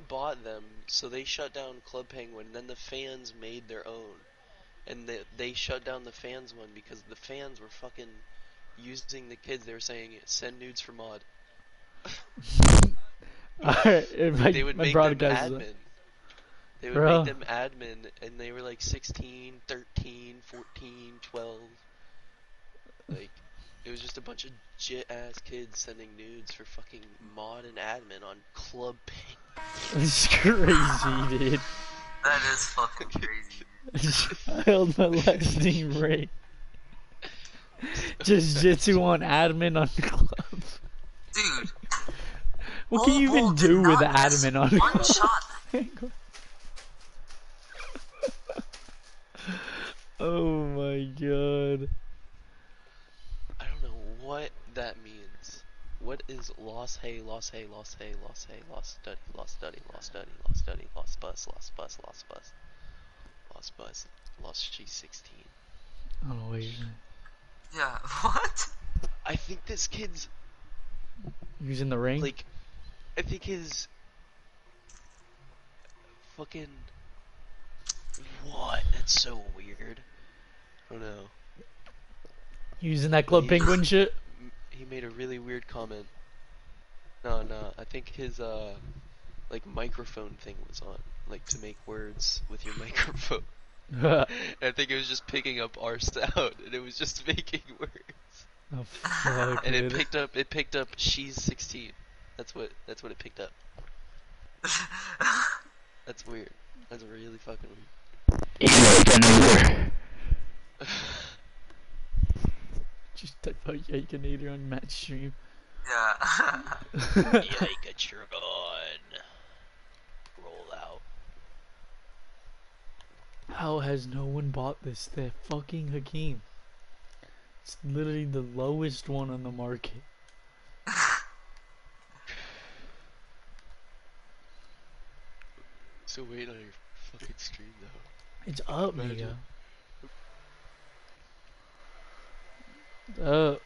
bought them, so they shut down Club Penguin. And then the fans made their own, and they they shut down the fans one because the fans were fucking using the kids. They were saying send nudes for mod. Alright, my, they would my make them admin. They would Bro. make them admin, and they were like 16, 13, 14, 12. Like, it was just a bunch of jit ass kids sending nudes for fucking mod and admin on Club Ping. It's crazy, dude. That is fucking crazy. Child molesting rape. Just jitsu on admin on club. Dude, What can you even do with admin on one club? shot. oh my god. I don't know what. What is lost hay, lost hay, lost hay, lost hay, lost study, lost study, lost study, lost study, lost bus, lost bus, lost bus, lost bus, lost G16? Oh wait. Yeah, what? I think this kid's Using the ring? like, I think his fucking what? That's so weird. I don't know. Using that club penguin shit? M- He made a really weird comment. No, no, I think his uh, like microphone thing was on, like to make words with your microphone. oh I think it was just picking up our sound, and it was just making words. fuck. And it picked up, it picked up. She's 16. That's what, that's what it picked up. That's weird. That's really fucking weird. Just type out Yakenator on Matt's stream. Yeah. Yikes, Roll out. How has no one bought this? The fucking Hakeem. It's literally the lowest one on the market. So wait on your fucking stream though. It's up, Imagine. nigga. Uh, uh,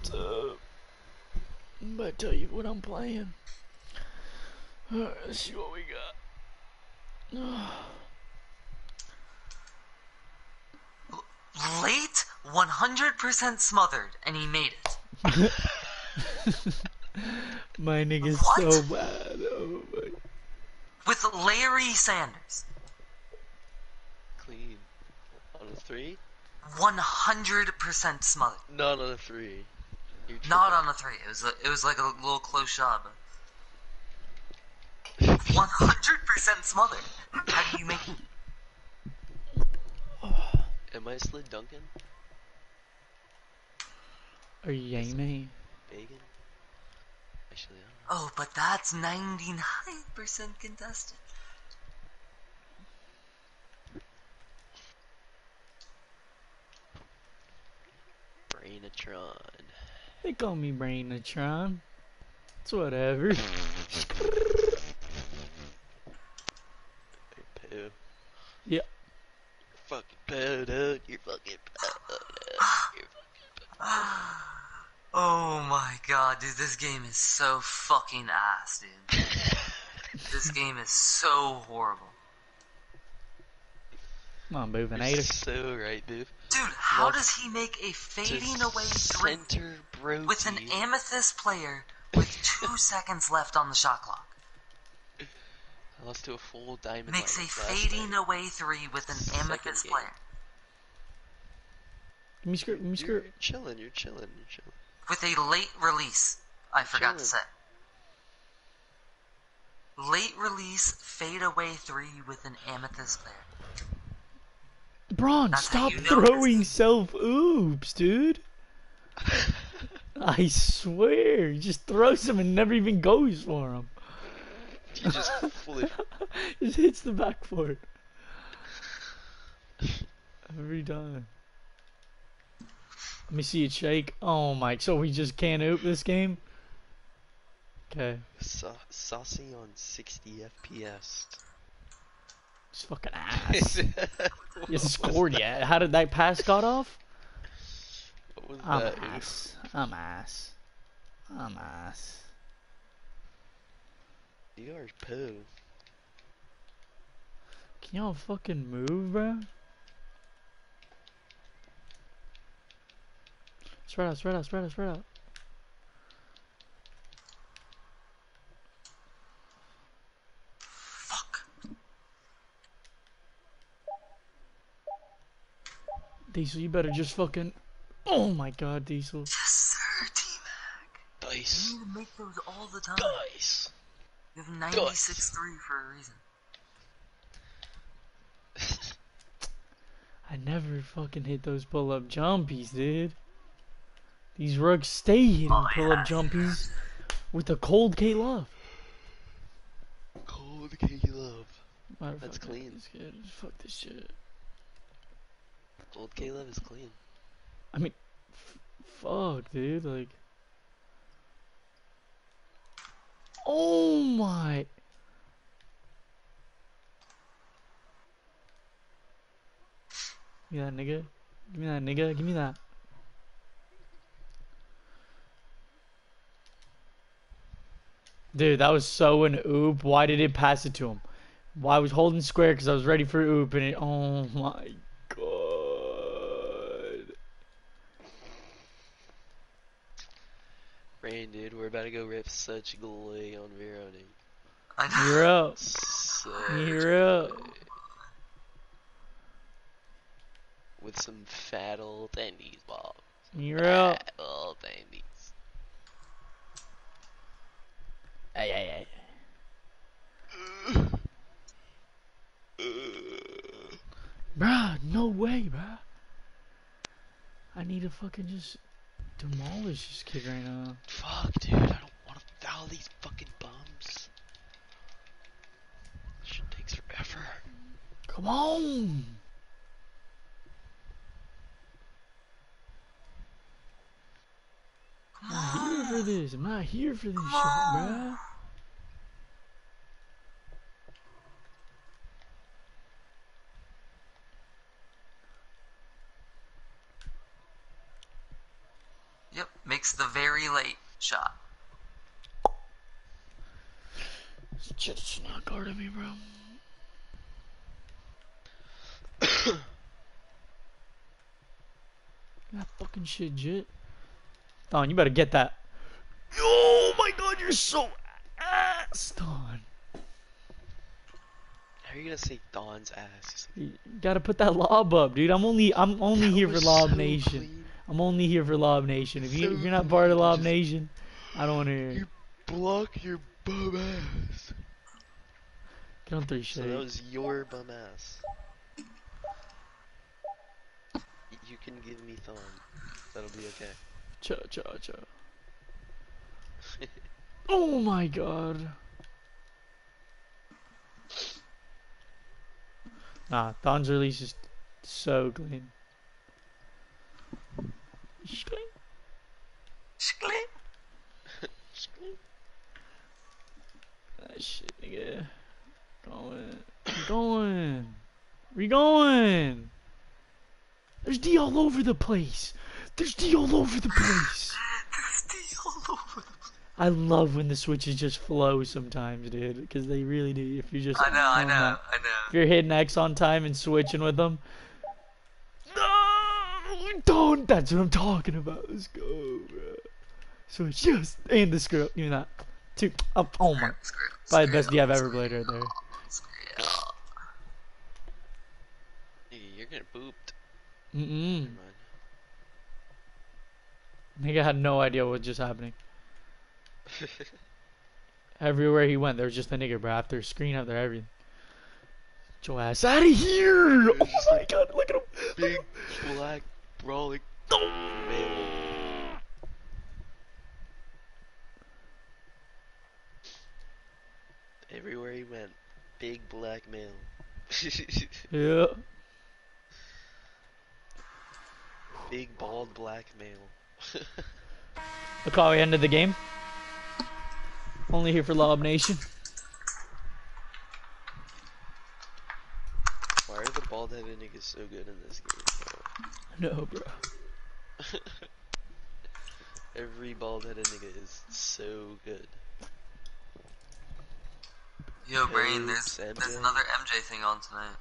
it's up. It's up. I'm about to tell you what I'm playing. Alright, let's see what we got. Late, 100% smothered, and he made it. My nigga's What? so bad. Oh my. With Larry Sanders. Clean. On a three? 100% smothered. Not on a three. Not on a three. It was a, it was like a little close shot. 100% smothered. How do you make it? Am I slid Duncan? Are you aiming? Bacon? Actually, I don't know. Oh, but that's 99% contested. Brainatron. They call me Brainatron. It's whatever. You're poo. Yeah. You're fucking poo, dude. You're fucking poo, dude. You're Oh my god, dude, this game is so fucking ass, dude. this game is so horrible. Come on, move an You're eighter. so right, dude. Dude, how does he make a fading away three Center Brody. with an amethyst player with two seconds left on the shot clock? I lost to a full diamond. Makes a fading night. away three with an Second amethyst game. player. Give me skirt, give me You're chilling. You're chilling. You're chilling. With a late release, I forgot to say. Late release, fade away three with an amethyst player. Braun, That's stop you know throwing this- self oops, dude. I swear, he just throws them and never even goes for him. He just flip. just hits the backboard. Every time. Let me see it shake. Oh my, so we just can't oop this game? Okay, Sa- saucy on 60 FPS. Just fucking ass. you scored yet. How did that pass got off? What was I'm that? ass. I'm ass. I'm ass. You are poo. Can y'all fucking move, bro? Spread out, spread out, spread out, spread out. Diesel, you better just fucking. Oh my god, Diesel. Yes, sir, T-Mac. Dice. You need to make those all the time. Dice. You have 96 3 for a reason. I never fucking hit those pull up jumpies, dude. These rugs stay hitting Oh, pull up yeah. jumpies with a cold K love. Cold K love. Matter of That's clean. this Fuck this shit. Cold Caleb is clean. I mean, fuck, dude. Like, oh my. Give me that nigga. Give me that nigga. Give me that. Dude, that was so an oop. Why did it pass it to him? Well, I was holding square because I was ready for oop, and it. Oh my god. Rain, dude, we're about to go rip such glee on Veroni. I know. You're up. Such You're up. With some fat old tendies, Bob. You're up. Fat old tendies. Hey, hey, hey. Bruh, no way, bruh. I need to fucking just demolish this kid right now. Fuck, dude, I don't want to foul these fucking bums. Shit takes forever. Come on! Come I'm not here for this. I'm not here for this shit, bruh. Yep, makes the very late shot. This shit's not guarding me, bro. that fucking shit, Jit. Don, you better get that. Oh my god, you're so ass, Don. How are you gonna say Don's ass? You gotta put that lob up, dude. I'm only I'm only That here for Lob so Nation. clean. I'm only here for Lob Nation. If, you, So if you're not part of clean, Lob Nation, I don't want to hear. it. You block your bum ass. Get on three So shade. that was your bum ass. You can give me thumb. That'll be okay. Cha cha cha. Oh my god. Nah, Thon's release is so clean. Clean. Shkling. That shit, nigga. Going. Going. We going. There's D all over the place. There's D all over the place. There's D all over the place. I love when the switches just flow sometimes, dude. Because they really do. If you just. I know, I oh know, that- I If you're hitting X on time and switching with them. Don't! That's what I'm talking about. Let's go, bro. Switch, yes! And the screw. Give me that. Two. Oh, oh my. Screw, Probably the best D I've ever played right there. screw. You're getting booped. Mm-mm. Nigga had no idea what was just happening. Everywhere he went, there was just a nigga, bro. After screen, after everything. Get your ass out of here! Oh my god, look at him! Big black brawling. Everywhere he went, big black male. Yeah. big bald black male. Look how we ended the game. Only here for Lob Nation. Why are the bald headed niggas so good in this game? No, bro. Every bald headed nigga is so good. Yo, Brain, there's Oops, there's another MJ thing on tonight.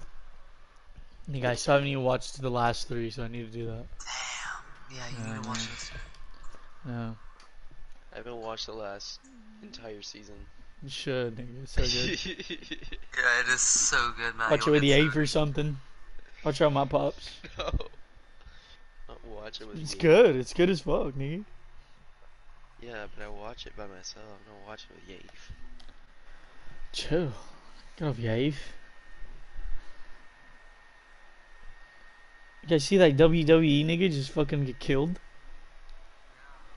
Nigga, I still haven't even watched the last three, so I need to do that. Damn. Yeah, you Yeah, need to watch man. this. Yeah, I haven't watched the last entire season. you should, nigga. It's so good. Yeah, it is so good, man. Watch it You'll with the get Ave or something. Watch out, my pops. no. Not watch it with It's you. good. It's good as fuck, nigga. Yeah, but I watch it by myself. I don't watch it with Yave. Chill. Get off your Ave. You guys see that WWE nigga just fucking get killed?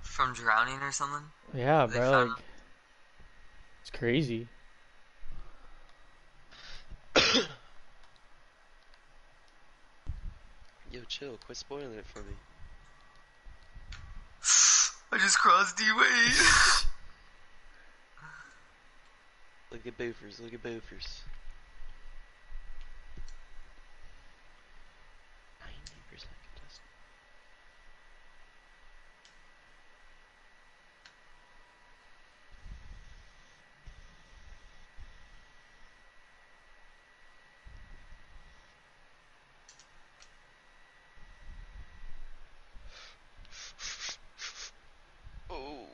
From drowning or something? Yeah, They bro. found Like, it's crazy. Yo, chill. Quit spoiling it for me. I just crossed D-Wade. Look at Boofers. Look at Boofers. Ninety percent contested. Oh.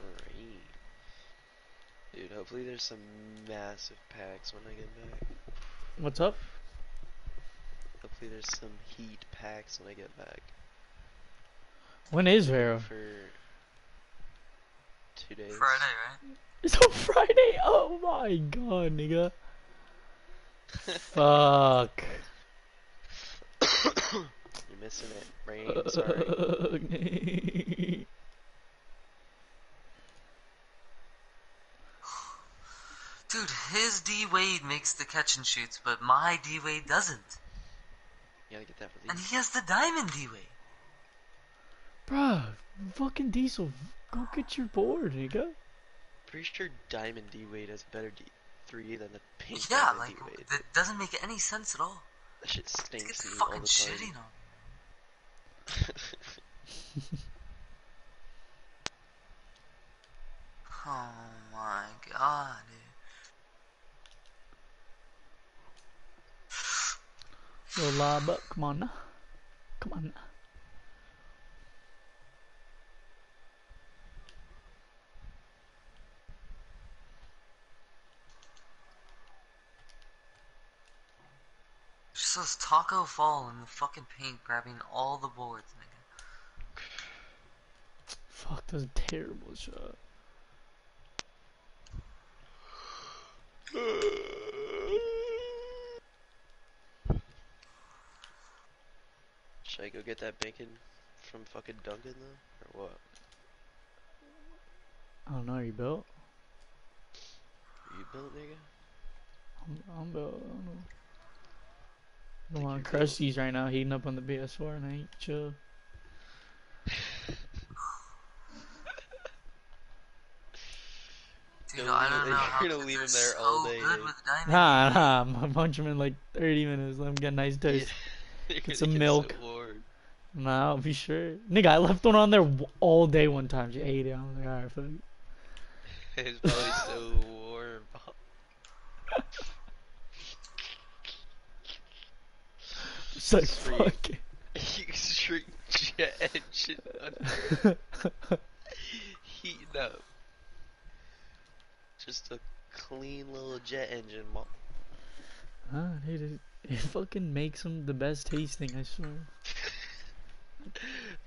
Alright. Dude, hopefully there's some massive packs when I get back. What's up? Hopefully there's some heat packs when I get back. When is Vero? For two days. Friday, right? It's on Friday. Oh my god, nigga. Fuck. You're missing it. Rain, sorry. Dude, his D-Wade makes the catch and shoots, but my D-Wade doesn't. You gotta get that for And he has the diamond D-Wade. Bruh, fucking Diesel, go get your board, nigga. Pretty sure Diamond D Wade has a better D3 than the pink Yeah, Diamond like, D Wade. that doesn't make any sense at all. That shit stinks the to all fucking the shitting time. on. Oh my god, dude. Yo, lob up, come on now. Come on now. Just those Taco Fall in the fucking paint grabbing all the boards, nigga. Fuck, that's a terrible shot. Should I go get that bacon from fucking Dunkin' though? Or what? I don't know, are you built? Are you built, nigga? I'm, I'm built, I don't know. Think I'm on you're. Krusty's right now, heating up on the PS4 and I ain't chill. Dude, You're I gonna don't leave- know you're how gonna leave him there so all day, good with diamond. Nah, nah, I'm gonna punch him in like 30 minutes, let him get a nice taste. You're Get gonna some so milk. Nah, I'll be sure. Nigga, I left one on there all day one time. She ate it. I was like, alright, fuck it. It's probably so warm. It's like, fuck it. you jet engine on heating up. Just a clean little jet engine. Mo- Huh, dude, it, it fucking makes them the best tasting, I swear.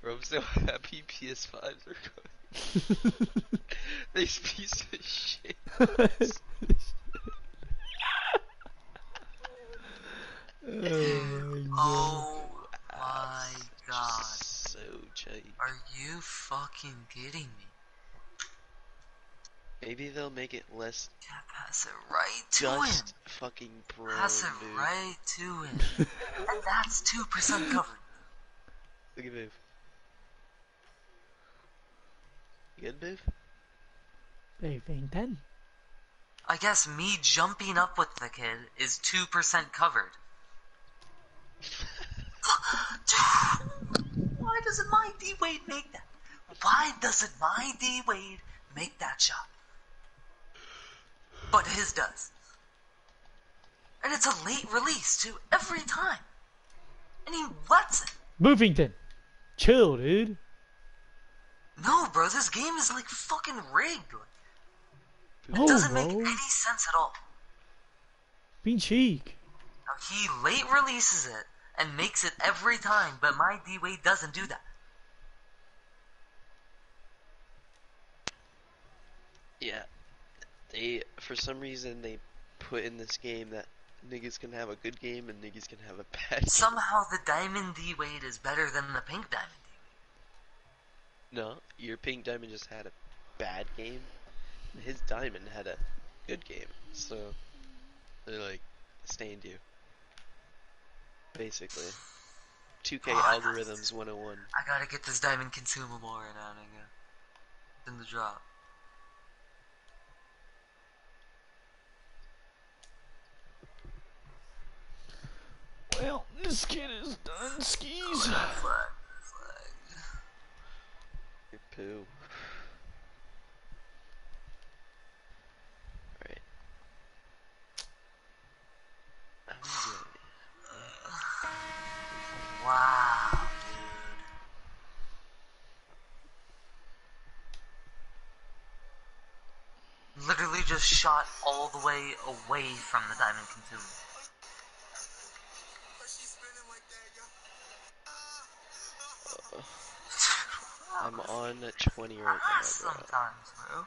Bro, I'm so happy PS5s are going. These piece of shit. oh my god. Oh my god. So cheap. Are you fucking kidding me? Maybe they'll make it less Yeah, pass it right to just him. fucking prone, Pass it dude. right to him. and that's 2% covered. Look at move. Good move? Bovington. I guess me jumping up with the kid is 2% covered. Why doesn't my D Wade make that? Why doesn't my D Wade make that shot? But his does. And it's a late release too, every time. And he lets it. Bovington. Chill, dude. No, bro, this game is like fucking rigged. It Oh, doesn't make any sense at all. Being cheek. He late releases it and makes it every time, but my D Wade doesn't do that. Yeah. They, for some reason, they put in this game that niggas can have a good game and niggas can have a bad game. Somehow the Diamond D Wade is better than the Pink Diamond D No, your pink diamond just had a bad game. His diamond had a good game. So they're like stand you. Basically. 2K Oh, algorithms 101. I gotta get this Diamond consumable right now, nigga. It's in the drop. Well, this kid is done skis. Flag, flag. Poo. Alright. Wow, dude. Literally just shot all the way away from the diamond consumable. I'm on 20 right now, bro. Sometimes, bro.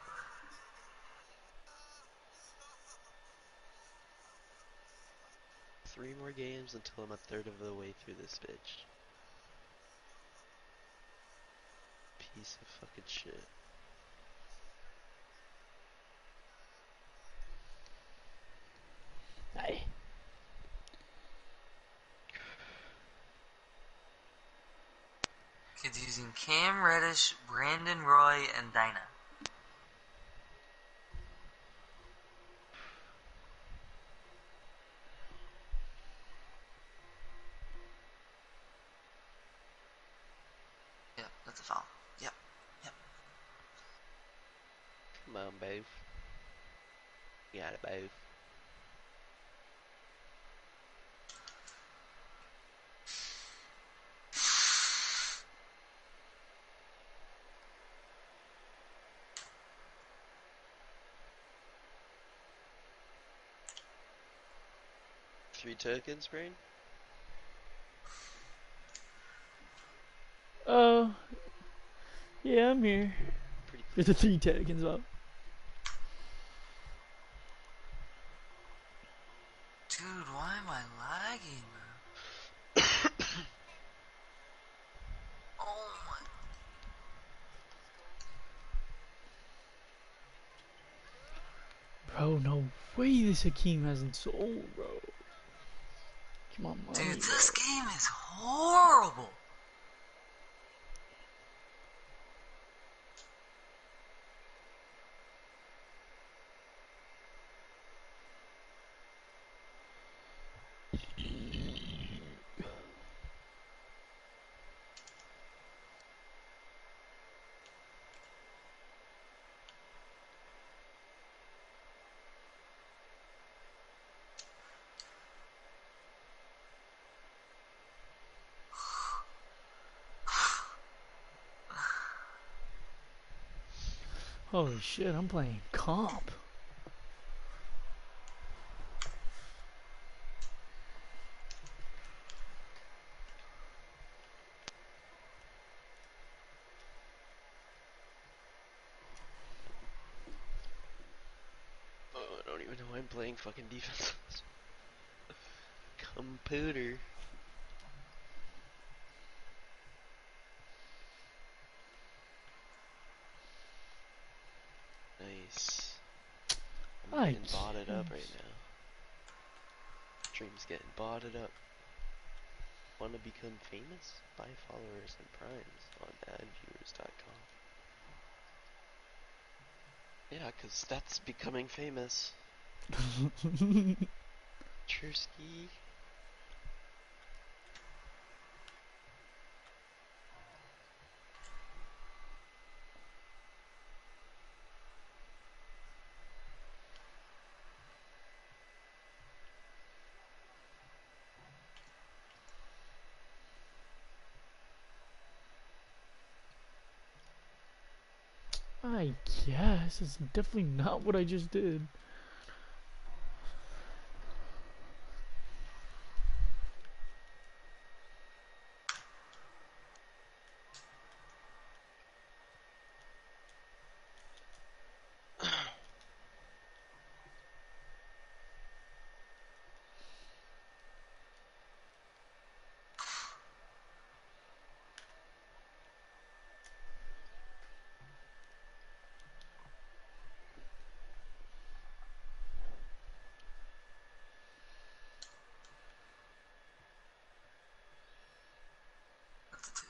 Three more games until I'm a third of the way through this bitch. Piece of fucking shit. Hey. Kids using Cam Reddish, Brandon Roy, and Dinah. Yep, that's a foul. Yep, yep. Come on, both. You got it, both. Three tokens, brain? Oh. Yeah, I'm here. Pretty There's the three tokens up. Dude, why am I lagging, bro? oh my. Bro, no way this Hakeem hasn't sold, bro. Come on, Dude, this game is horrible. Holy shit, I'm playing comp. Oh, I don't even know why I'm playing fucking defense. Computer. Nice. I'm getting botted up right now. Dream's getting botted up. Want to become famous? Buy followers and primes on adviewers.com. Yeah, because that's becoming famous. Chersky. I guess it's definitely not what I just did. That's two.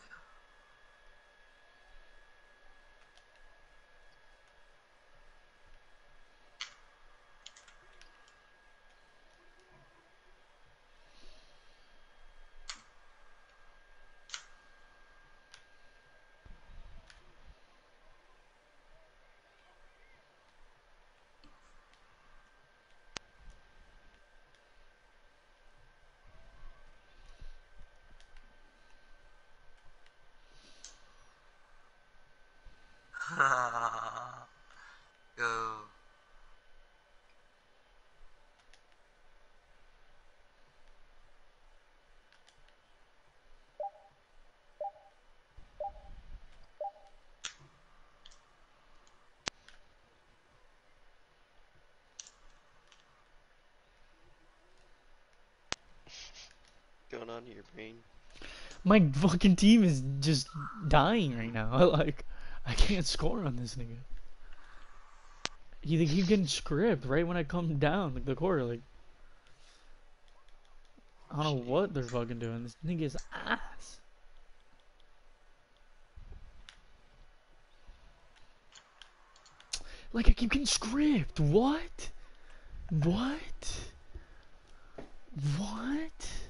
Go. Going on to your brain. My fucking team is just dying right now. I Like, I can't score on this nigga. He keep getting script right when I come down like the quarter. Like, I don't know what they're fucking doing. This nigga's ass. Like I keep getting script. What? What? What?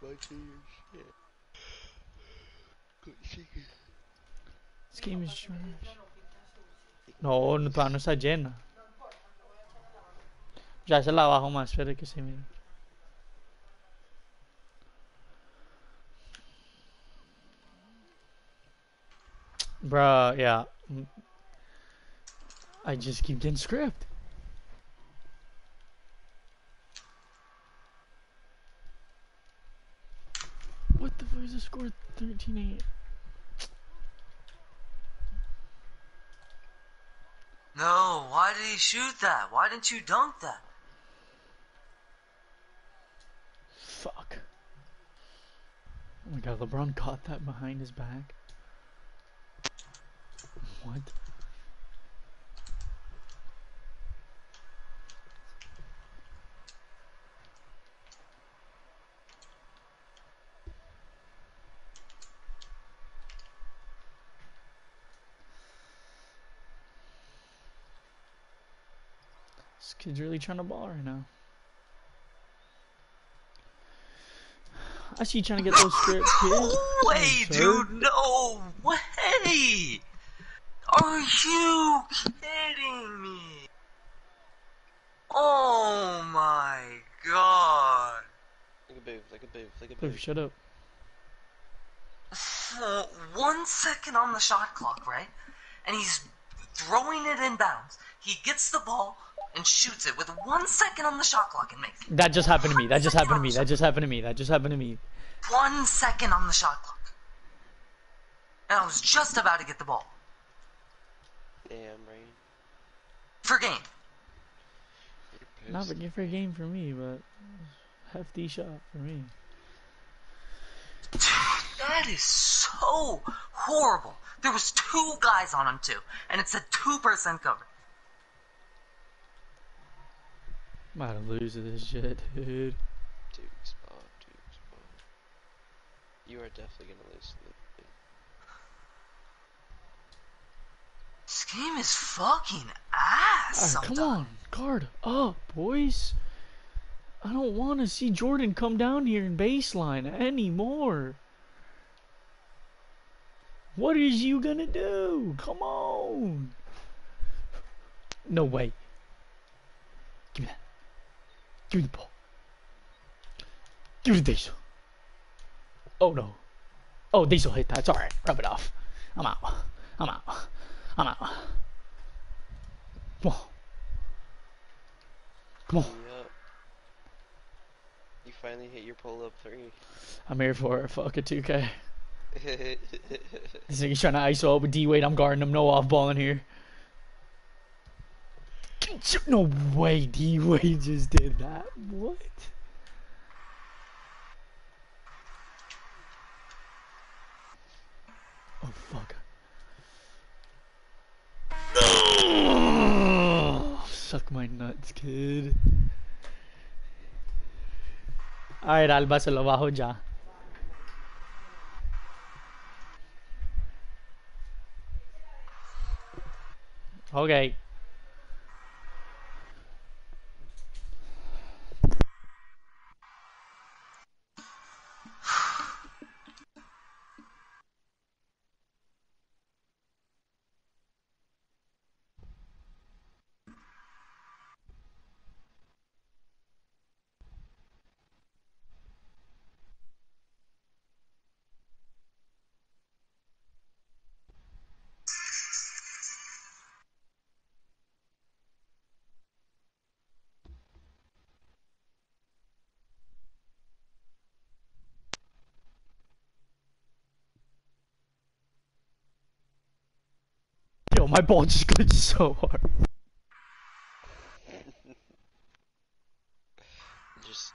Watch your shit. Good chicken. This game is trash. No, no, todavía no está llena. Ya se la bajo más, espera que se mire. Bruh, yeah. I just keep getting script. The fuck is the score? 13 8. No, why did he shoot that? Why didn't you dunk that? Fuck. Oh my god, LeBron caught that behind his back. What? This kid's really trying to ball right now. I see you trying to get those scripts, kid. No way, sir. dude! No way! Are you kidding me? Oh my god! Like a booth, like a booth, like a Poof, booth. shut up. For one second on the shot clock, right? And he's throwing it in bounds. He gets the ball and shoots it with one second on the shot clock and makes it. That just happened to me. That just happened to me. That just happened to me. That just happened to me. One second on the shot clock. And I was just about to get the ball. Damn, Rain. For game. Not pissed. a good for game for me, but hefty shot for me. Dude, that is so horrible. There was two guys on him too, and it's a two percent cover. I'm about to lose this shit, dude. Duke spot, Duke spot. You are definitely gonna lose this. the game is fucking ass. Alright, come on, guard up, boys. I don't want to see Jordan come down here in baseline anymore. What is you gonna do? Come on. No way. Give me that. Give me the ball. Give the diesel. Oh no. Oh, diesel hit that. It's alright. Rub it off. I'm out. I'm out. I'm out. Come on. Come on. Yup. You finally hit your pull up three. I'm here for it. Fuck a 2K. This nigga's trying to ISO up with D Wade. I'm guarding him. No off ball in here. No way D Wade just did that. What? Oh fuck. Suck my nuts, kid. Alright, Alba, se lo bajo ya. Okay. my ball just glitched so hard. Just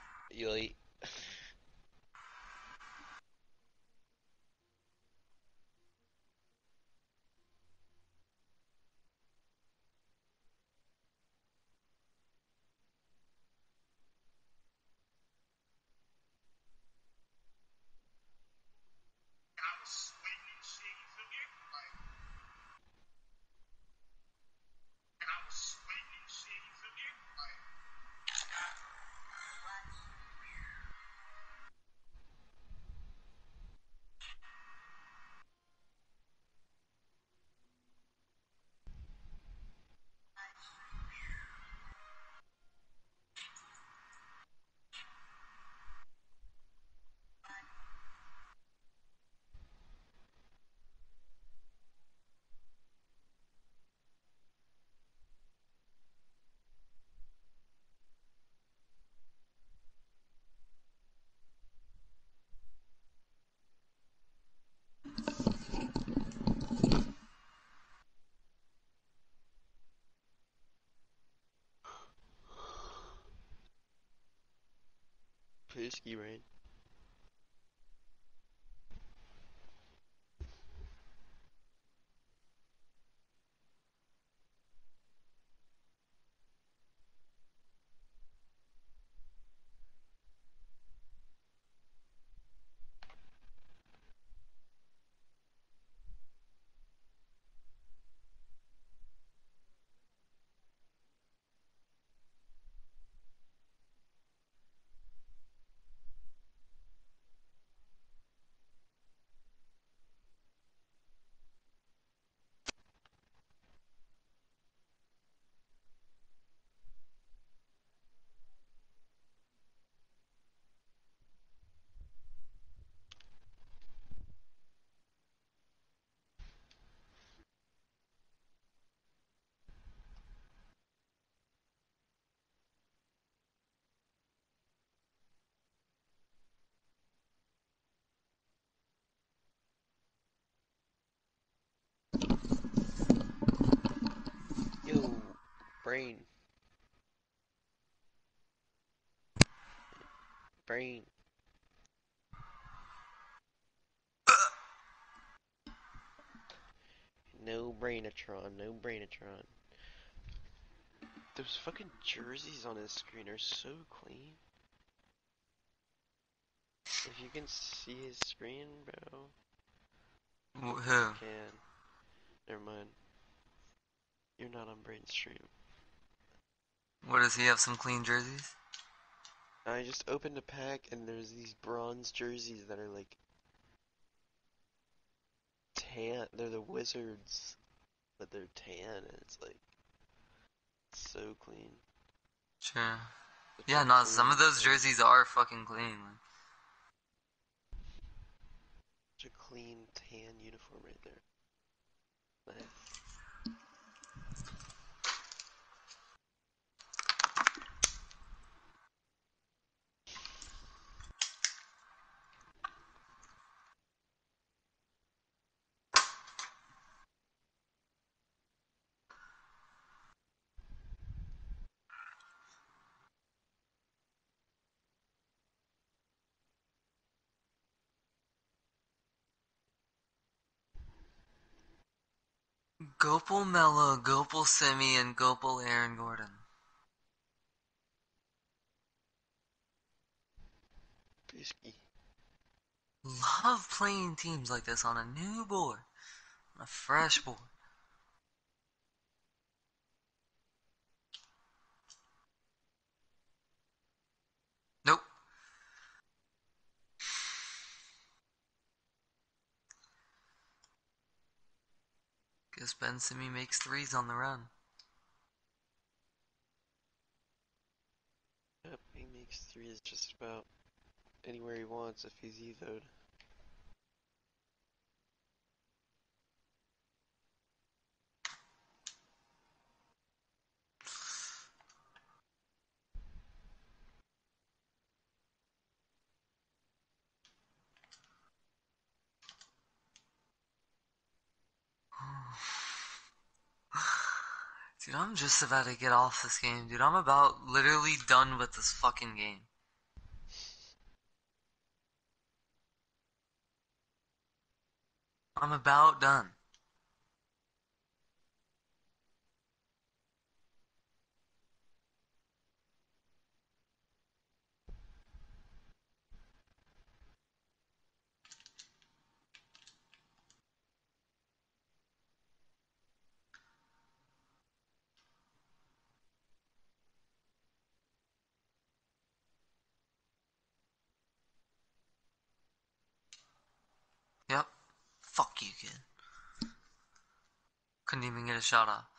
elite. Pisky rain. Yo, brain. Brain. No brainatron, no brainatron. Those fucking jerseys on his screen are so clean. If you can see his screen, bro, Who? can. Never mind. You're not on Brain Street. What does he have? Some clean jerseys? I just opened a pack and there's these bronze jerseys that are like tan. They're the Wizards, but they're tan and it's like so clean. Sure. Such Yeah, no, some of those jerseys are fucking clean. Such a clean tan uniform right there. Nice. Gopal Mello, Gopal Semi, and Gopal Aaron Gordon. Love playing teams like this on a new board, on a fresh board. Guess Ben Simi makes threes on the run. Yep, he makes threes just about anywhere he wants if he's evoed. Dude, I'm just about to get off this game, dude. I'm about literally done with this fucking game. I'm about done. Yep. Fuck you, kid. Couldn't even get a shot off.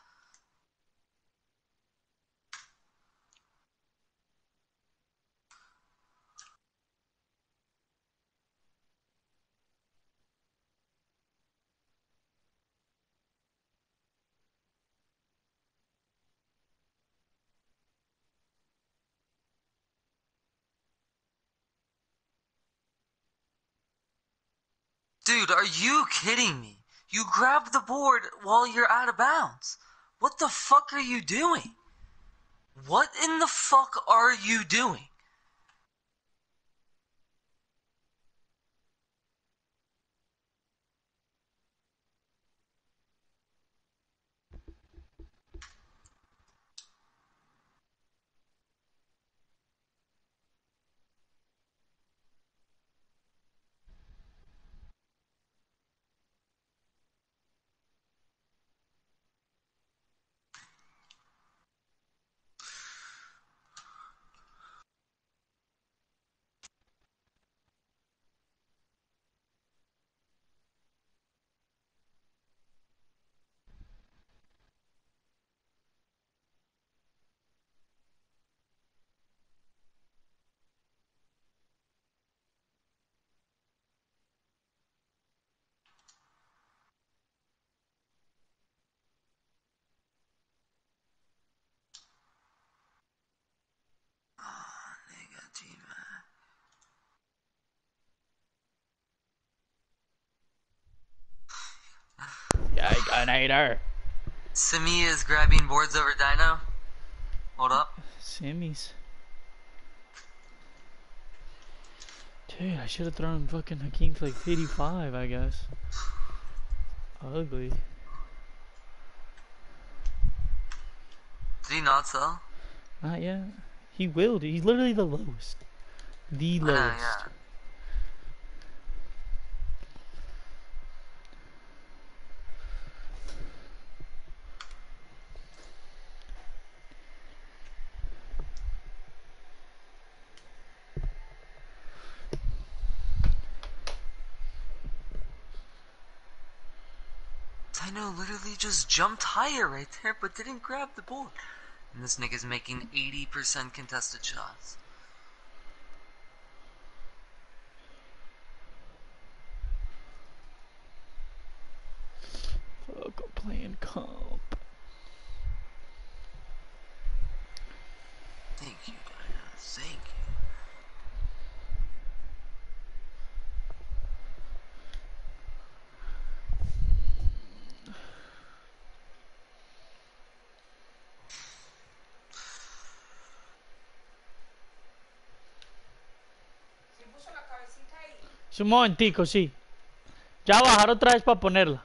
Dude, are you kidding me? You grab the board while you're out of bounds. What the fuck are you doing? What in the fuck are you doing? Nigga, G-Man. Yikinator. Simi is grabbing boards over Dino. Hold up. Simmy's. Dude, I should have thrown fucking Hakeem for like 85, I guess. Ugly. Did he not sell? Not yet. He will, dude. He's literally the lowest. The ah, lowest. Uh, yeah. I know, literally just jumped higher right there, but didn't grab the board. And this nigga's making 80% contested shots. Fuck, I'm playing comp. Sí, un momentico, sí. Ya bajar otra vez para ponerla.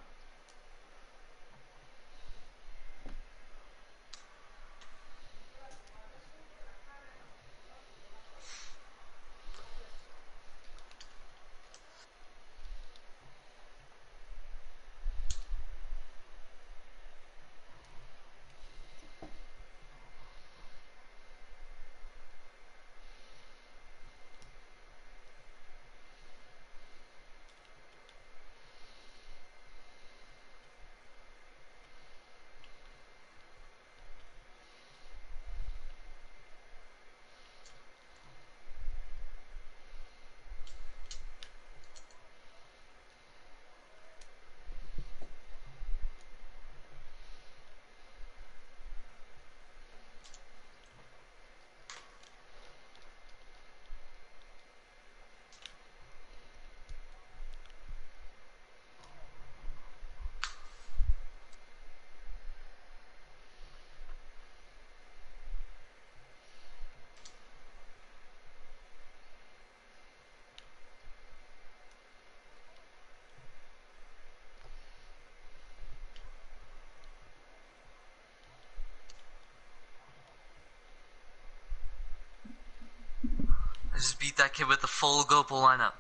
Just beat that kid with the full Gopal lineup.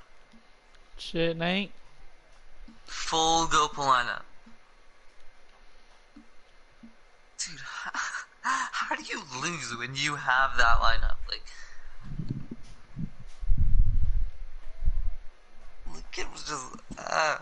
Shit, Nate. Full Gopal lineup. Dude, how do you lose when you have that lineup? Like, the kid was just. Uh.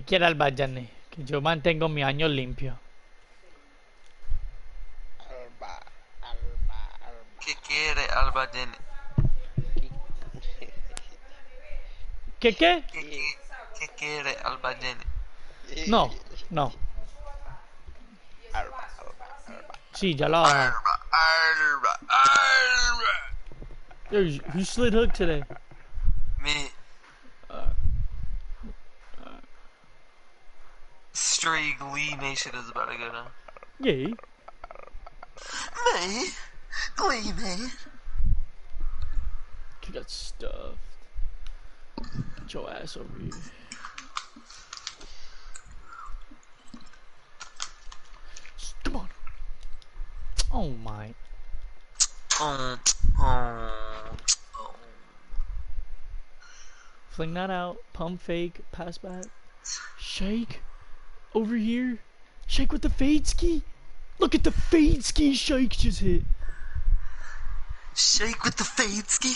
Que quiera el Bayane, que yo mantengo mi año limpio. Alba, Alba, Alba. ¿Qué quiere? ¿Qué qué? ¿Qué, qué, qué quiere? No, no. Alba, Alba, Alba. Sí, ya lo. Alba, Alba, Alba. Yo, who slid hook today? Stray Glee Nation is about to go down. Yeah. Me? Glee man. You got stuffed. Get your ass over here. Come on. Oh my. Oh, oh, oh. Fling that out. Pump fake. Pass back. Shake. Over here. Shake with the fade ski. Look at the fade ski Shake just hit. Shake with the fade ski.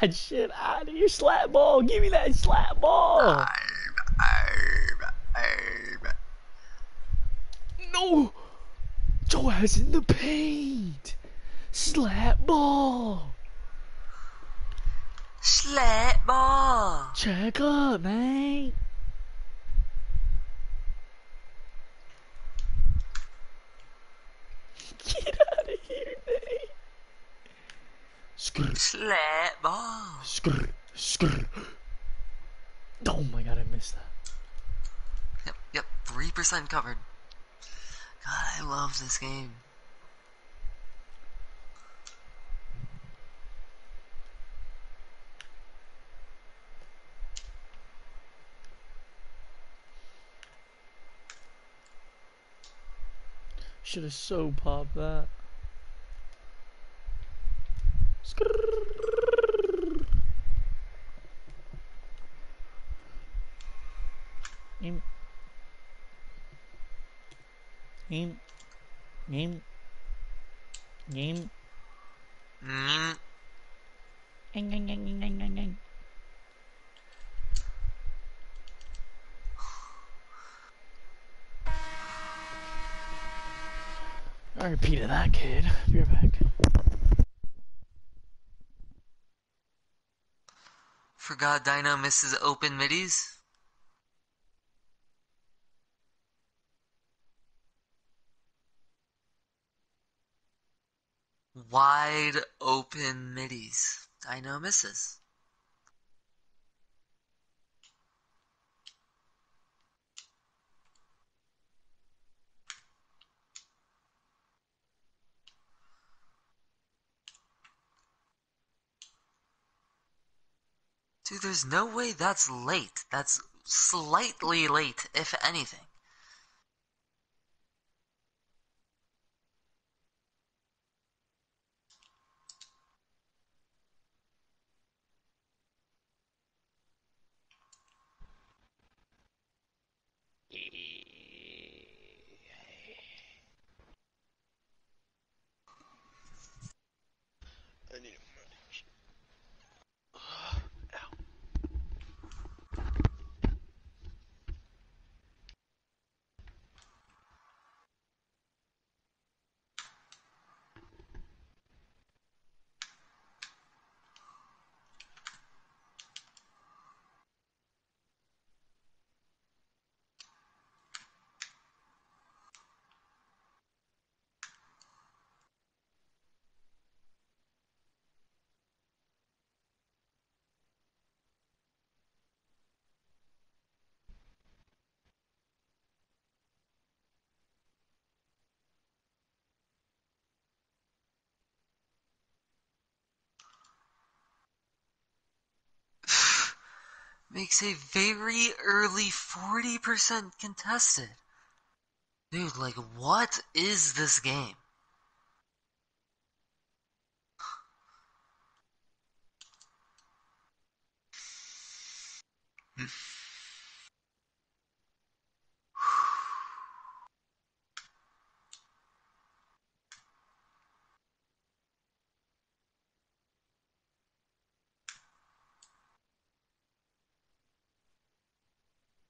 That shit out of here. Slap ball. Give me that slap ball. Alba, Alba, Alba. No! Joaz in the paint. Slap ball. Slap ball. Check up, mate. Get out of here, mate. Skrr. Slap ball. Skrr. Skrr. Oh my god, I missed that. Yep, yep, 3% covered. God, I love this game. Should have so popped that. Ing, ing, ing, ing, ing, ing. I repeated that, kid. Be right back. forgot Dino misses open middies. Wide open middies. I know misses. Dude, there's no way that's late. That's slightly late, if anything. I need a medication. Ow. Makes a very early 40% contested. Dude, like, what is this game?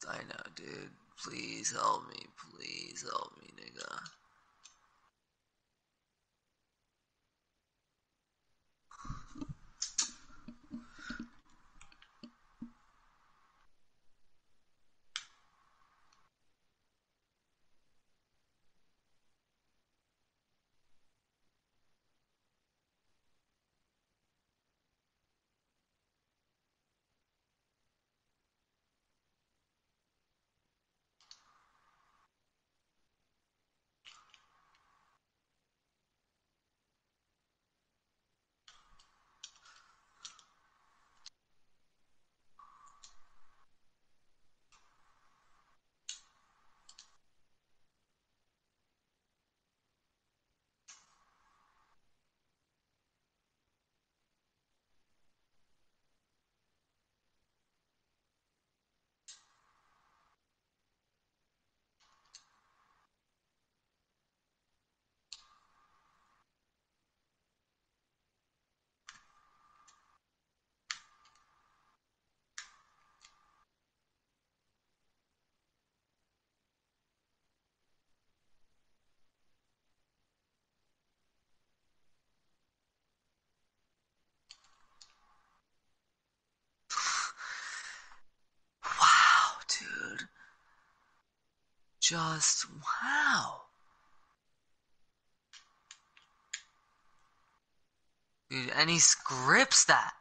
I know, dude. Please help me. Please help me, nigga. Wow, dude. Just wow. Dude, and he scripts that.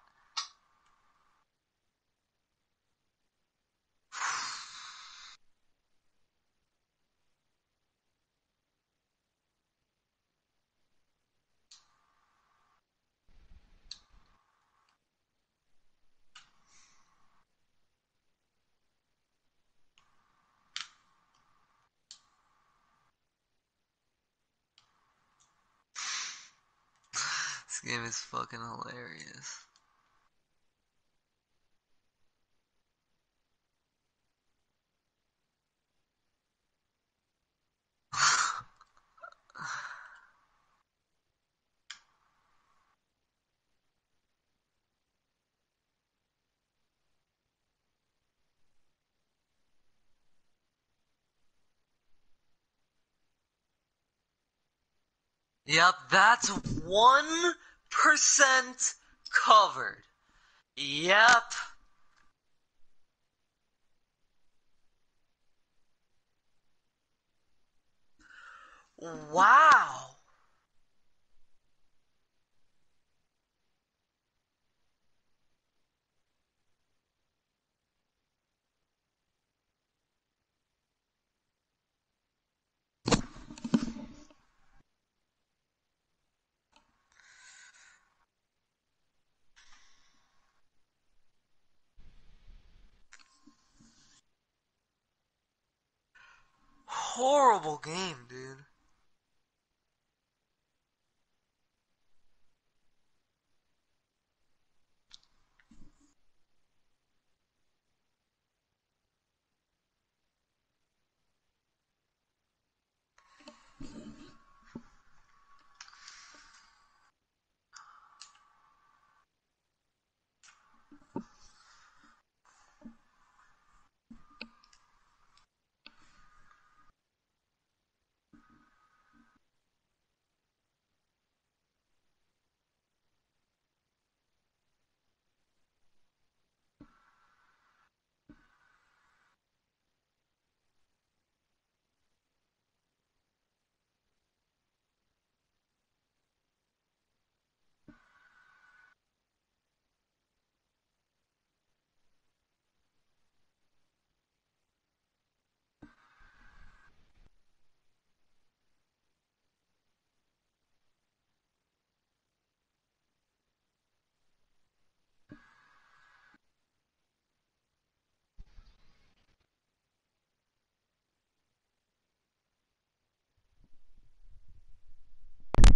This game is fucking hilarious. Yep, that's 1% covered. Yep. Wow. Horrible game, dude.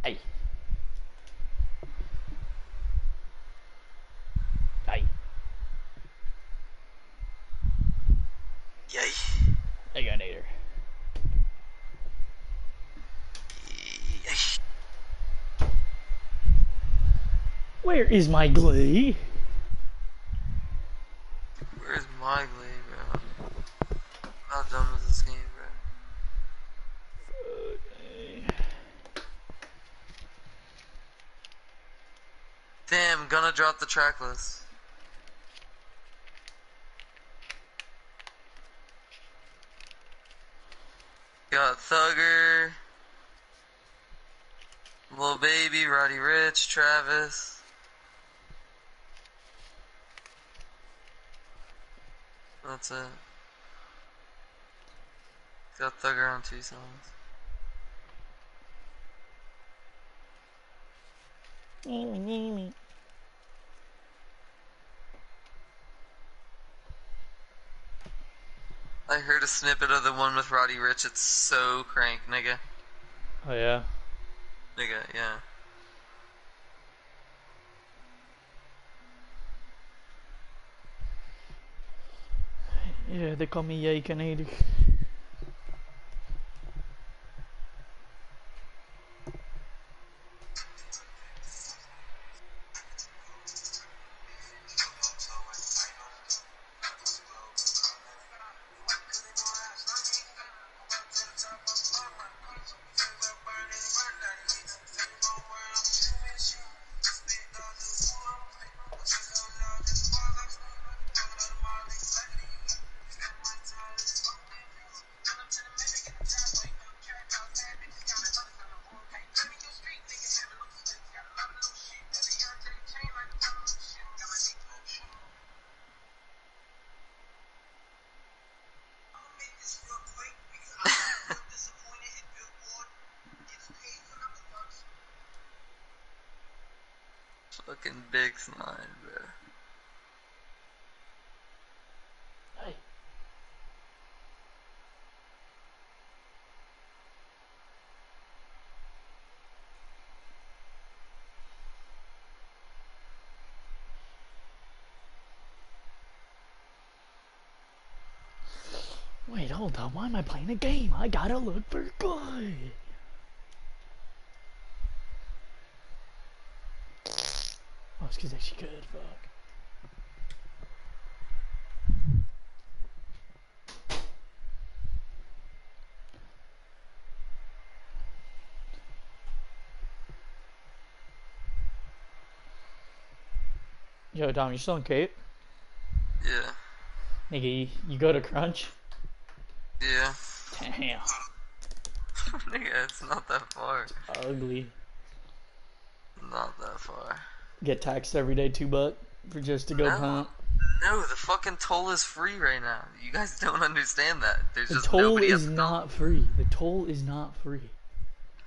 Ay. Ay. Yay. There you go, Nader. Yay. Where is my glee? Where's my glee, bro? How done with this game, bro? Damn, gonna drop the track list. Got Thugger, Lil Baby, Roddy Ricch, Travis. That's it. Got Thugger on two songs. I heard a snippet of the one with Roddy Ricch. It's so crank, nigga. Oh yeah. Nigga, yeah. Yeah, they call me Yay Canadian. On. Why am I playing a game? I gotta look for good. Oh, it's because she could. Fuck. Yo, Dom, you still in Cape? Yeah. Nigga, you, you go to Crunch? Yeah. Damn. Nigga, it's not that far. Ugly. Not that far. Get taxed every day, two buck, for just to go No. pump. No, the fucking toll is free right now. You guys don't understand that. There's The toll is not free. The toll is not free.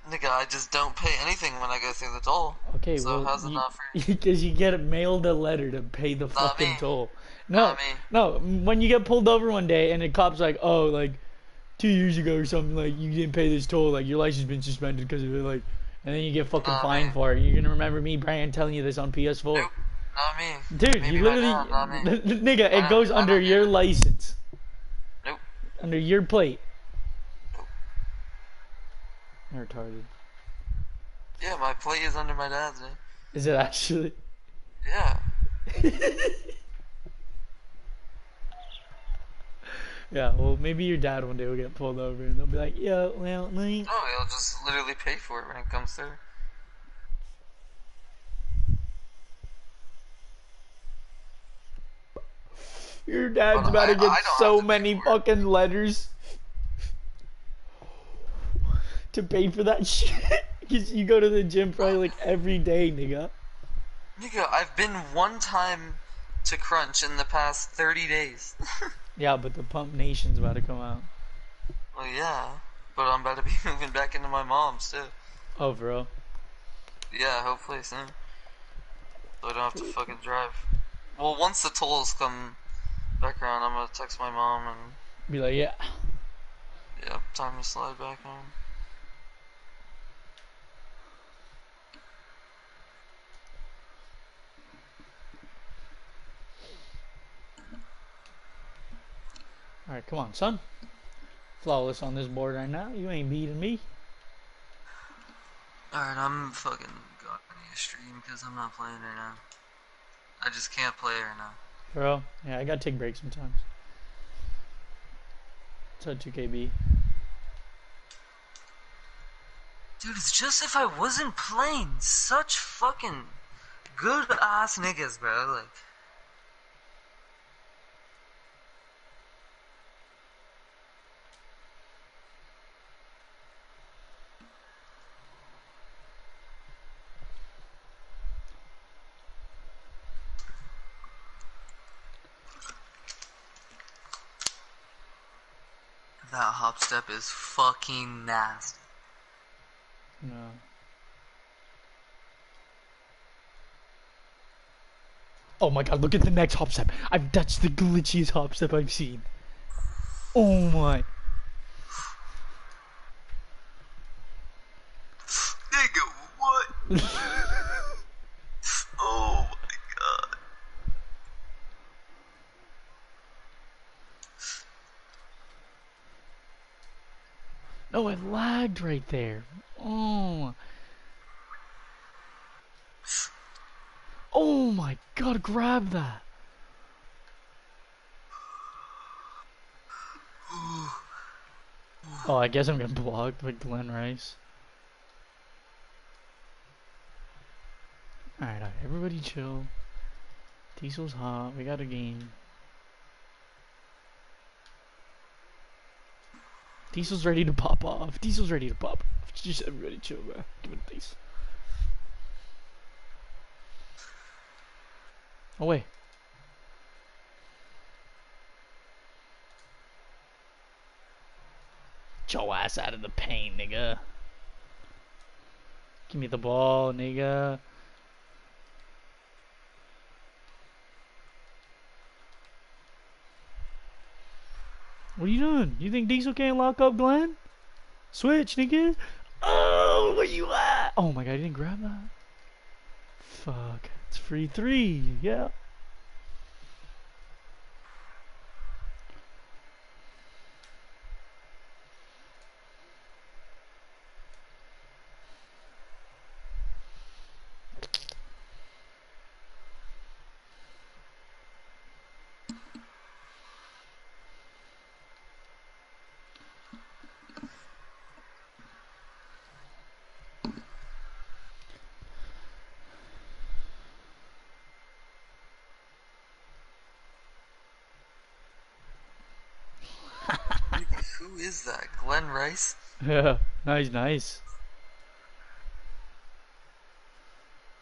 Nigga, I just don't pay anything when I go through the toll. Okay, So well, how's it you- not free? Because you get mailed a letter to pay the fucking me. toll. No, Not no. When you get pulled over one day and the cop's like, "Oh, like two years ago or something, like you didn't pay this toll, like your license been suspended because of it, like," and then you get fucking Not fined for it. You're gonna remember me, Brian, telling you this on PS4. Nope. Not me. Dude, Maybe you literally, not me. nigga, it goes under your license, Nope. under your plate. You're retarded. Yeah, my plate is under my dad's name. Is it actually? Yeah. Yeah, well, maybe your dad one day will get pulled over and they'll be like, "Yo, well, mate." No, oh, he'll just literally pay for it when it comes through. Your dad's about I- to get so to many fucking letters to pay for that shit. Because you go to the gym probably like every day, nigga. Nigga, I've been one time to Crunch in the past 30 days. Yeah, but the Pump Nation's about to come out. well, yeah. But I'm about to be moving back into my mom's, too. Oh, bro. Yeah, hopefully soon. So I don't have to fucking drive. Well, once the tolls come back around, I'm gonna text my mom and, Be like, yeah. yeah, time to slide back home. All right, come on, son. Flawless on this board right now. You ain't beating me. Alright, I'm fucking going to stream because I'm not playing right now. I just can't play right now. Bro, yeah, I gotta take breaks sometimes. So 2KB. Dude, it's just if I wasn't playing such fucking good ass niggas, bro. Like, that hop step is fucking nasty. No. Oh my god, look at the next hop step. I've that's the glitchiest hop step I've seen. Oh my Nigga, what? oh my god. No, right there. Oh. Oh my god, grab that. Oh, I guess I'm getting blocked with Glen Rice. Alright, alright, everybody chill. Diesel's hot, we got a game. Diesel's ready to pop off. Diesel's ready to pop. Just everybody chill, bro. Give it a piece. Oh wait. Get your ass out of the paint, nigga. Give me the ball, nigga. What are you doing? You think Diesel can't lock up Glen? Switch, nigga. Oh, where you at? Oh my god, you didn't grab that? Fuck. It's free three. Yeah. Who is that? Yeah. Nice, nice.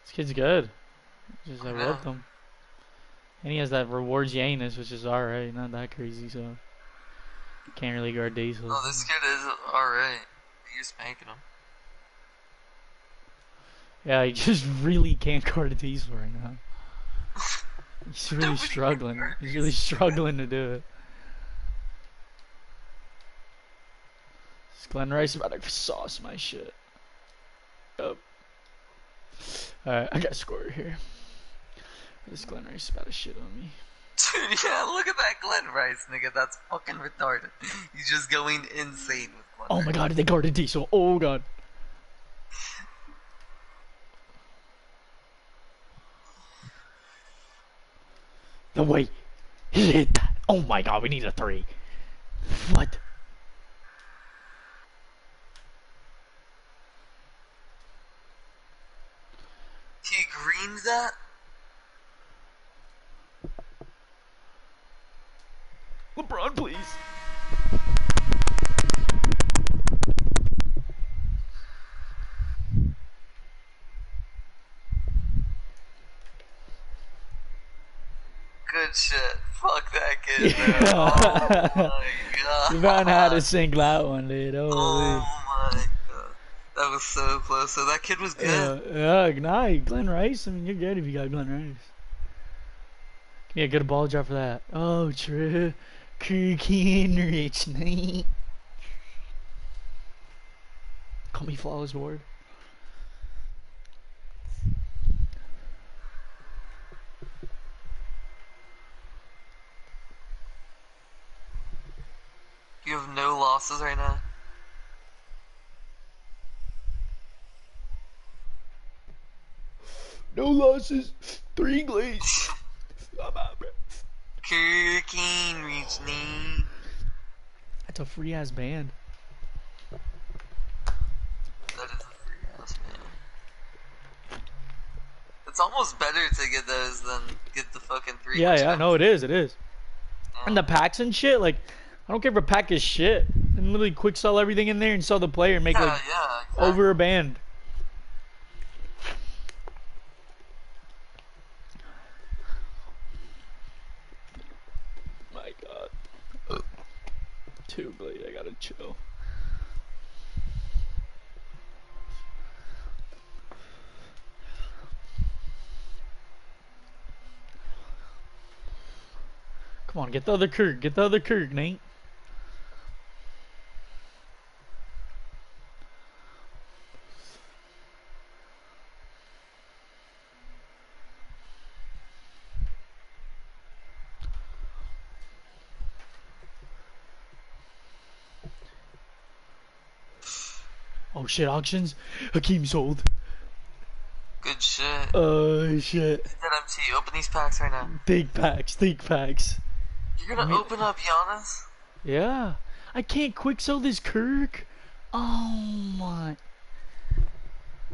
This kid's good. Just I Yeah. love him. And he has that rewards Giannis, which is alright, not that crazy, so can't really guard Diesel. Oh, this kid is alright. You're spanking him. Yeah, he just really can't guard a Diesel right now. He's really struggling. He's really struggling to do it. Glen Rice about to sauce my shit. Up. Alright, I got a score here. This Glen Rice is about to shit on me. Dude, yeah, look at that Glen Rice, nigga. That's fucking retarded. He's just going insane with Glen Oh my Rice. god, they guarded Diesel. Oh god. No way. He hit that. Oh my god, we need a three. What? He greened that? LeBron, please. Good shit. Fuck that kid, Yeah. Oh my god. LeBron had to sink that one, dude. Oh my god. That was so close. So that kid was good. Yeah, yeah, nah, Glen Rice. I mean, you're good if you got Glen Rice. Yeah, get a ball drop for that. Oh, true. Kirk Hinrich. Call me flawless ward. You have no losses right now. No losses. Three glaze. I'm out, bro. Kirkin reach knee. That's a free ass band. That is a free ass man. It's almost better to get those than get the fucking three. Yeah, yeah, I- no, it is, it is. And the packs and shit, like, I don't care if a pack is shit. And literally quick sell everything in there and sell the player and make Yeah, like yeah. Exactly. over a band. My god. Two blade, I gotta chill. Come on, get the other Kirk, get the other Kirk, Nate. Shit, auctions? Hakeem sold. Good shit. Oh shit. Get MT. Open these packs right now. Big packs, big packs. You're gonna open up Giannis? Yeah. I can't quick sell this Kirk. Oh my.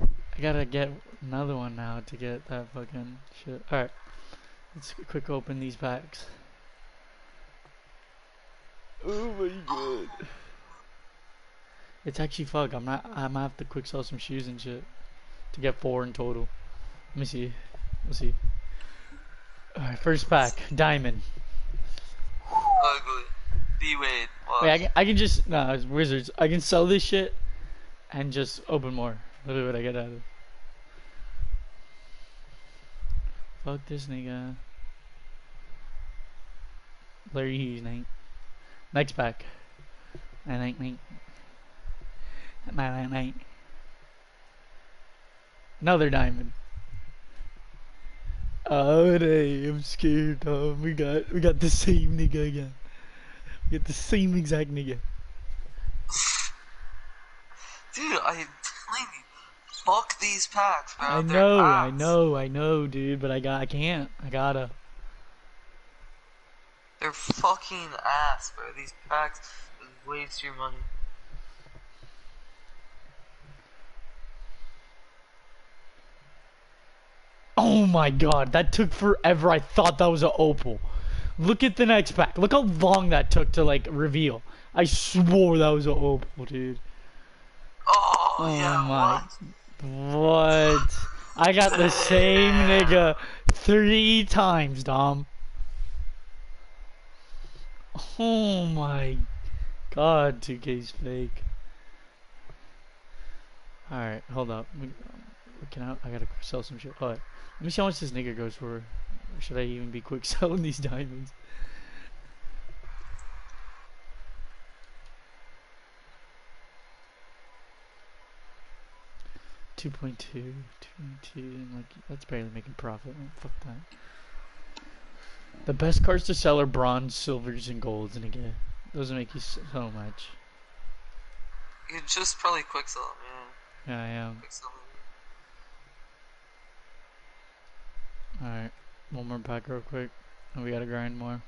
I gotta get another one now to get that fucking shit. Alright. Let's quick open these packs. Oh my god. It's actually fuck. I'm not. I'm have to quick sell some shoes and shit to get four in total. Let me see. Let's see. Alright, first pack. Diamond. Ugly. D Wade. Wait, I can, I can just nah, it's Wizards. I can sell this shit and just open more. Literally what I get out of it. Fuck this nigga. Larry Hughes, Nate. Next pack. I think me. Another diamond. Oh, hey, I'm scared, Tom. We got we got the same nigga again. We got the same exact nigga. Dude, I'm telling you, fuck these packs, bro. I They're know, I know, I know, dude, but I got I can't. I gotta. They're fucking ass, bro. These packs waste your money. Oh my god, that took forever. I thought that was an opal. Look at the next pack. Look how long that took to like reveal. I swore that was an opal, dude. Oh, Oh yeah, my what? What? I got the same nigga three times, Dom. Oh my god, 2K's fake. Alright, hold up. We, we can I, I gotta sell some shit. Alright. Let me see how much this nigga goes for. Or should I even be quick selling these diamonds? Two point two, two point two, and like that's barely making profit. Oh, fuck that. The best cards to sell are bronze, silvers, and golds, and again, those make you so much. You just probably quicksell them, yeah. Yeah, I am. Quicksell them. Alright, one more pack real quick, and we gotta grind more.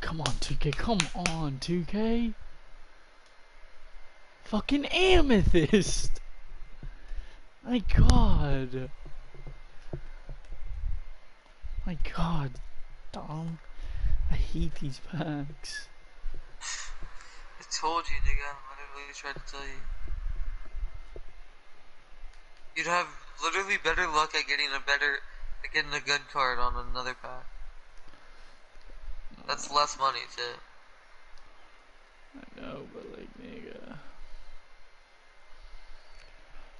Come on, 2K, come on, 2K! Fucking amethyst! My god! My god, Dom. I hate these packs. I told you, nigga. I literally tried to tell you. You'd have literally better luck at getting a better, at getting a good card on another pack. That's less money too. I know, but like, nigga.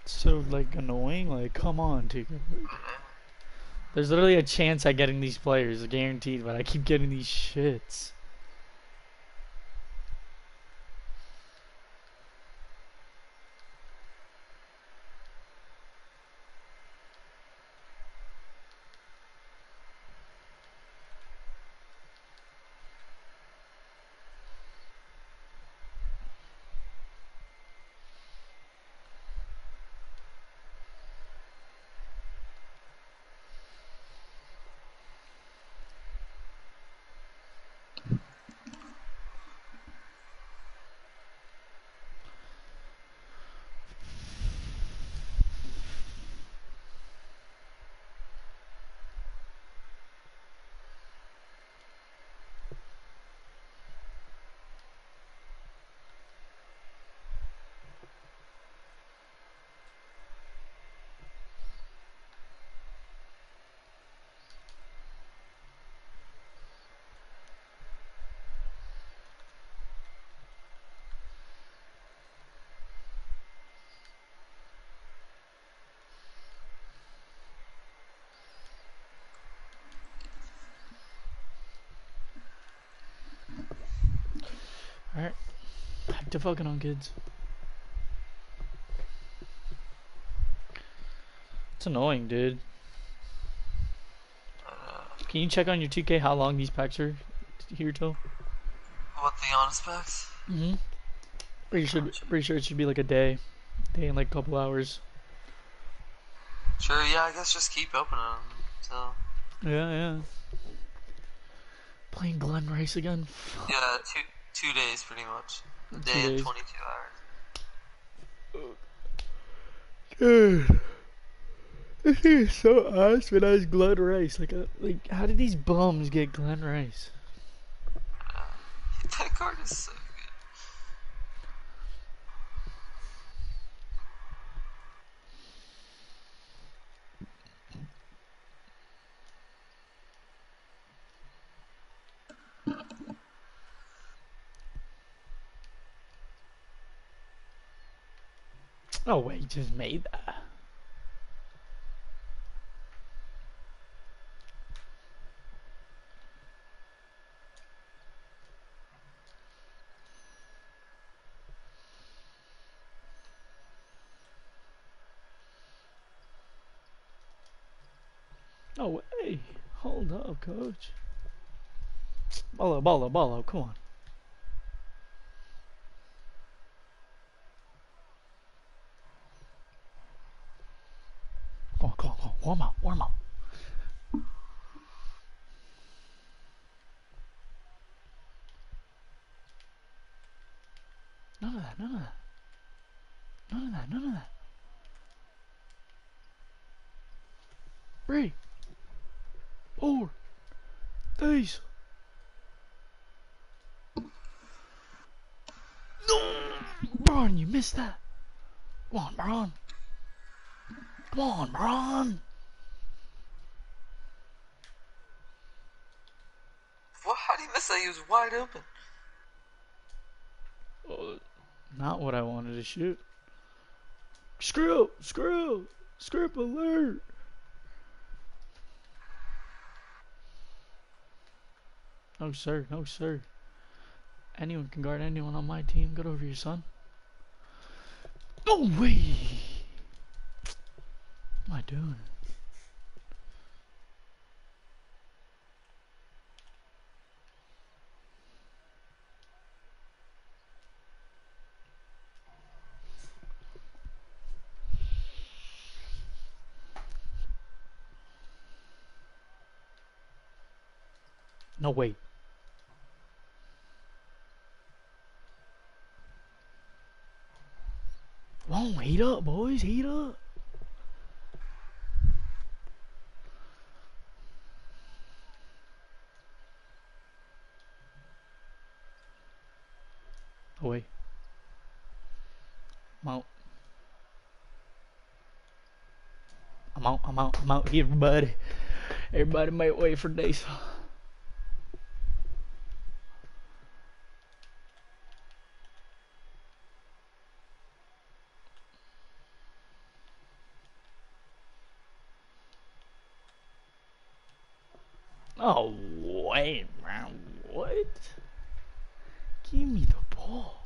It's so, like, annoying. Like, come on, Tika. Mm-hmm. There's literally a chance at getting these players, guaranteed, but I keep getting these shits. Alright. Back to fucking on kids. It's annoying, dude. Can you check on your 2K how long these packs are here till? What the honest packs? Mm-hmm. Pretty sure, pretty sure it should be like a day. Day and like a couple hours. Sure, yeah. I guess just keep opening them. So Yeah, yeah. Playing Glen Rice again? yeah, two two days pretty much. A day and twenty two hours. Dude. This is so ass when I was Glen Rice. Like, uh, like, how did these bums get Glen Rice? That card is so Oh wait, just made that. No way. Hold up, coach. Bolo, bolo, bolo, come on. On, Braun. What? How do you miss that? He was wide open. Uh, not what I wanted to shoot. Screw! Screw! Script alert! No, sir. No, sir. Anyone can guard anyone on my team. Get over here, son. No way! Am I doing? No. Come on, heat up, boys. Heat up. Oh, wait. I'm out. I'm out, I'm out, I'm out everybody. Everybody might wait for days. Oh, wait, man. What? Give me the ball.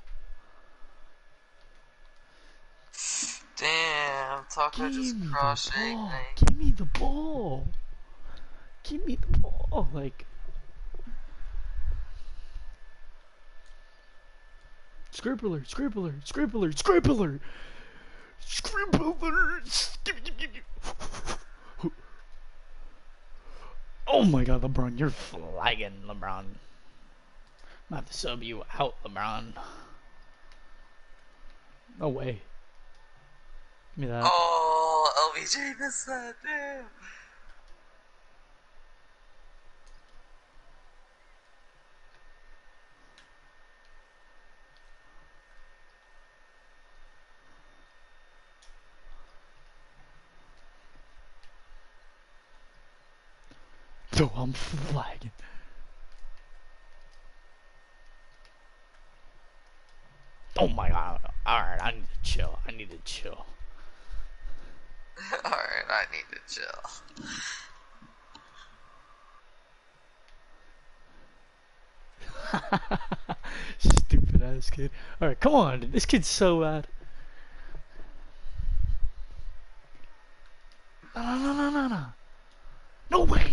Damn, Taco Give just me cross the ball. Give me the ball. Give me the ball. Like. Scribbler, scribbler, scribbler, scribbler, scribbler. Oh my god, LeBron, you're flagging, LeBron. I'm gonna have to sub you out, LeBron. No way. Give me that. Oh, Missed that. Damn. No, I'm flagging. Oh my god. Alright, I need to chill. I need to chill. Alright, I need to chill. Stupid ass kid. Alright, come on. This kid's so bad. No, no, no, no, no, no. No way.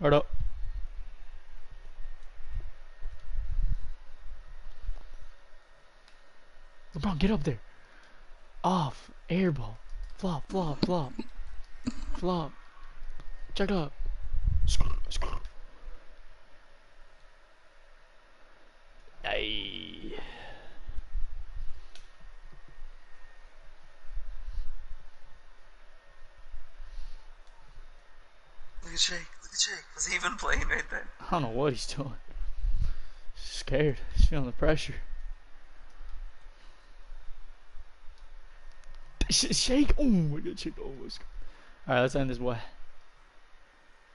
Guard up. LeBron, get up there. Off. Airball. Flop, flop, flop. Flop. Check up. Skrr. Look at Jake. Look at Jake. Was he even playing right there? I don't know what he's doing. Scared. He's feeling the pressure. Sh- shake. Oh my god, shake almost. Alright, let's end this way.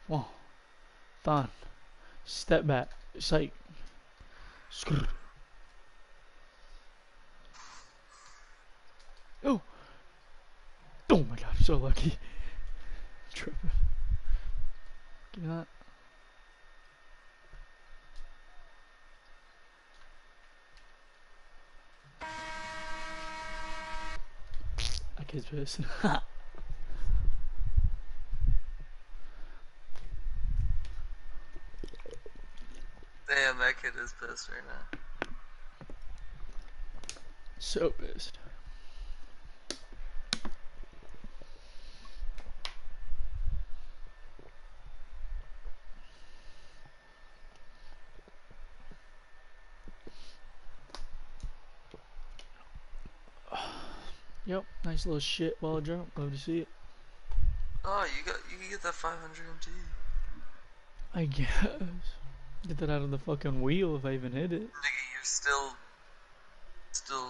Come on. Done. Step back. Shake. Skrr. Oh. Oh my god, I'm so lucky. Tripping. Give me that. Kid's pissed. Damn, that kid is pissed right now. so pissed. Yep, nice little shit ball drop. Love to see it. Oh, you got you can get that 500 MT. I guess. Get that out of the fucking wheel if I even hit it. Nigga, you're still still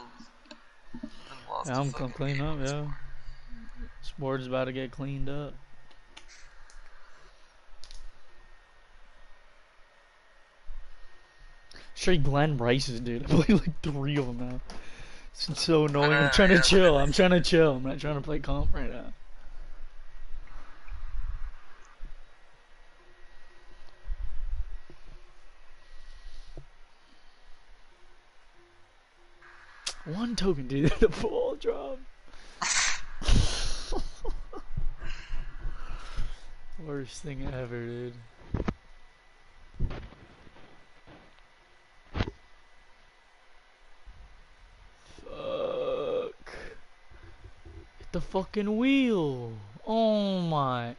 Yeah, I'm gonna clean up, this yeah. one. Sport is about to get cleaned up. Straight Glen Rice's, dude. I play like three of them now. It's so annoying. I'm trying to uh. chill. I'm trying to chill. I'm not trying to play comp right now. One token, dude. The ball drop. Worst thing ever, dude. Fuck. Hit the fucking wheel. Oh my.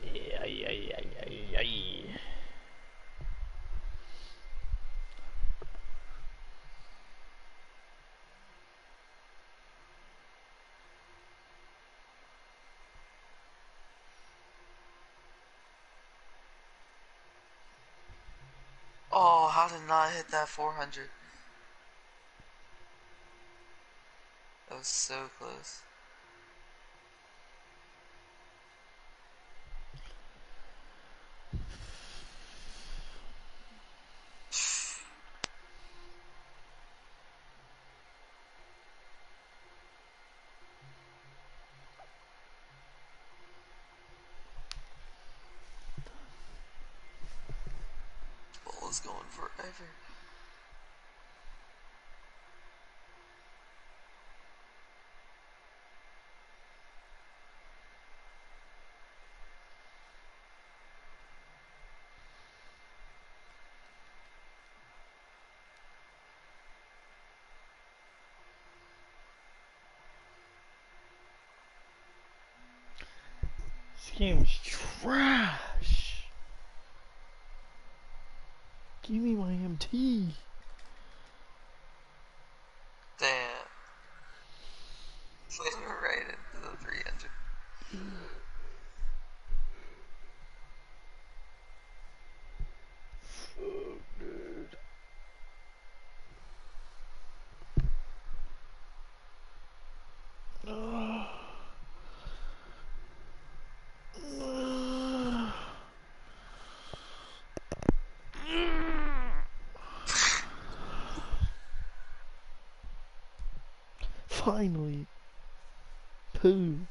Yeah, yeah, yeah, yeah, yeah. Oh, how did not hit that 400? That was so close. Ball is going forever. This game's trash. Give me my MT. Damn. Slid me right into the 300. Finally. Poo.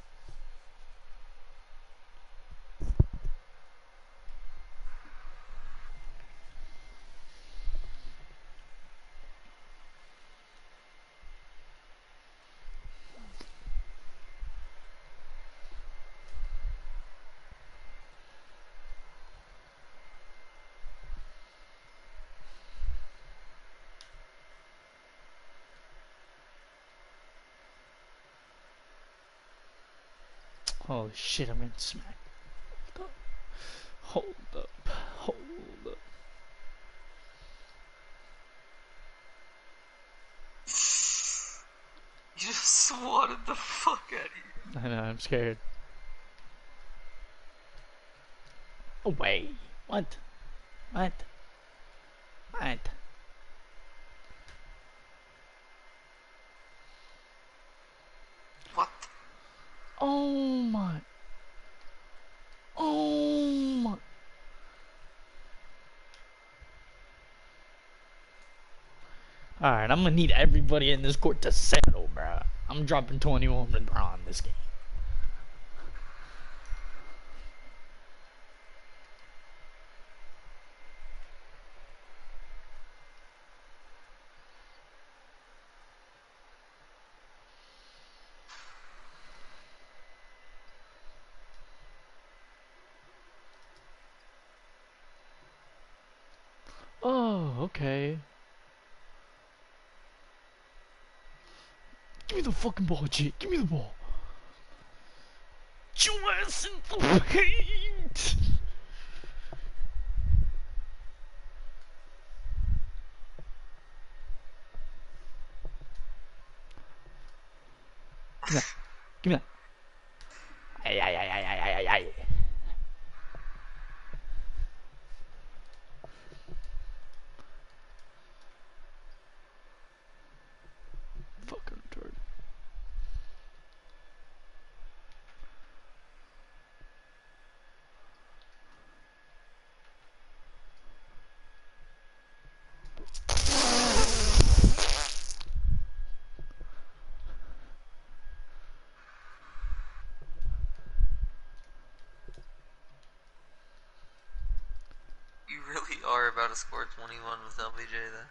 Holy shit, I'm in smack. Hold up. Hold up. You just swatted the fuck out of you. I know, I'm scared. Away. What? What? What? What? Oh my. Oh my. Alright, I'm gonna need everybody in this court to settle, bro. I'm dropping 21 LeBron this game. okay. Give me the fucking ball, Jit. Give me the ball. Your ass in the paint. Give me that. Give me that. Are about to score 21 with LBJ then.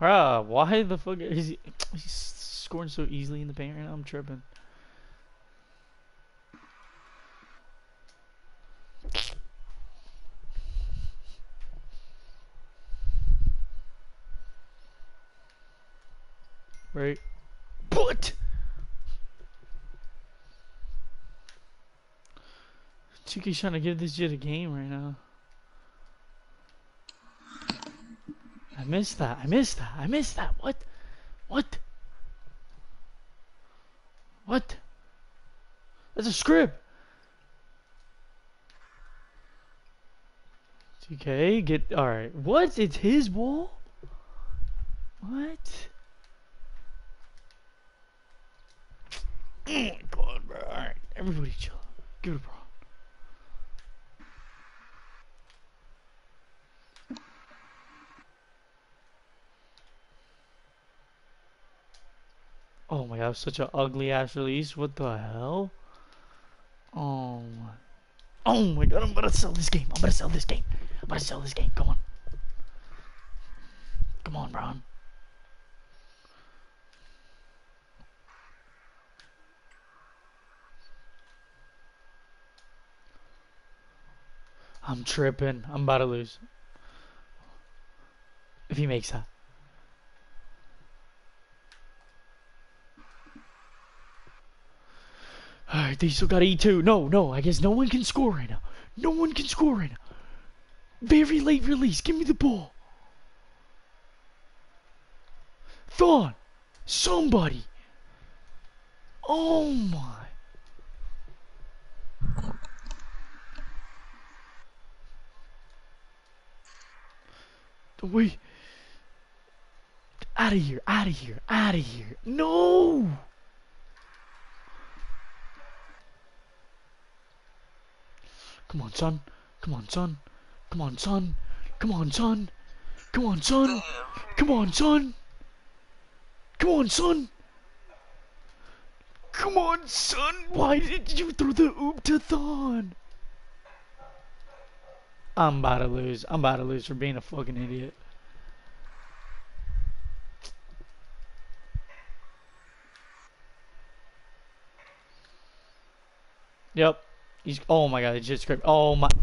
Bruh, why the fuck is he he's scoring so easily in the paint right now? I'm tripping. Right. What? Chuki's trying to give this shit a game right now. I missed that. I missed that. I missed that. What? What? What? That's a script. Okay, get all right. What? It's his wall. What? Oh my god, bro. All right, everybody chill. Give it a bro. God, such an ugly ass release. What the hell? Oh my. Oh my god, I'm gonna sell this game. I'm gonna sell this game. I'm gonna sell this game. Come on. Come on, Brown. I'm tripping. I'm about to lose. If he makes that. Alright, they still got E2. No, no, I guess no one can score right now. No one can score right now. Very late release. Give me the ball. Thon! Somebody! Oh my. Wait. Out of here, out of here, out of here. No! Come on, son. Come on, son. Come on, son. Come on, son. Come on, son. Come on, son. Come on, son. Come on, son. Why did you throw the oop to Thon? I'm about to lose. I'm about to lose for being a fucking idiot. Yep. He's. Oh my god, he just scraped. Oh my.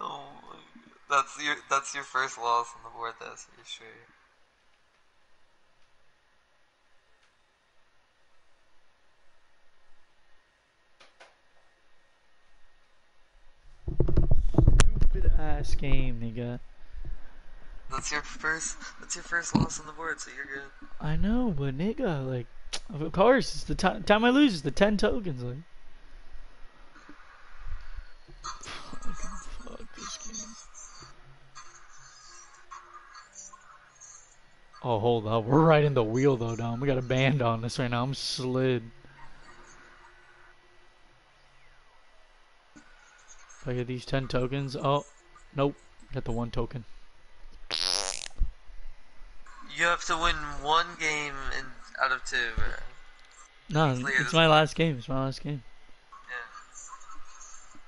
Oh. That's your that's your first loss on the board, that's for sure. game, nigga. That's your first. That's your first loss on the board, so you're good. I know, but nigga, like, of course, it's the time. Time I lose is the ten tokens, like. Fuck this game. Oh, hold up. We're right in the wheel, though, Dom. We got a band on this right now. I'm slid. If I get these 10 tokens. Oh, nope, got the one token. You have to win one game in, out of two. No, it's my last game. It's my last game. Yeah.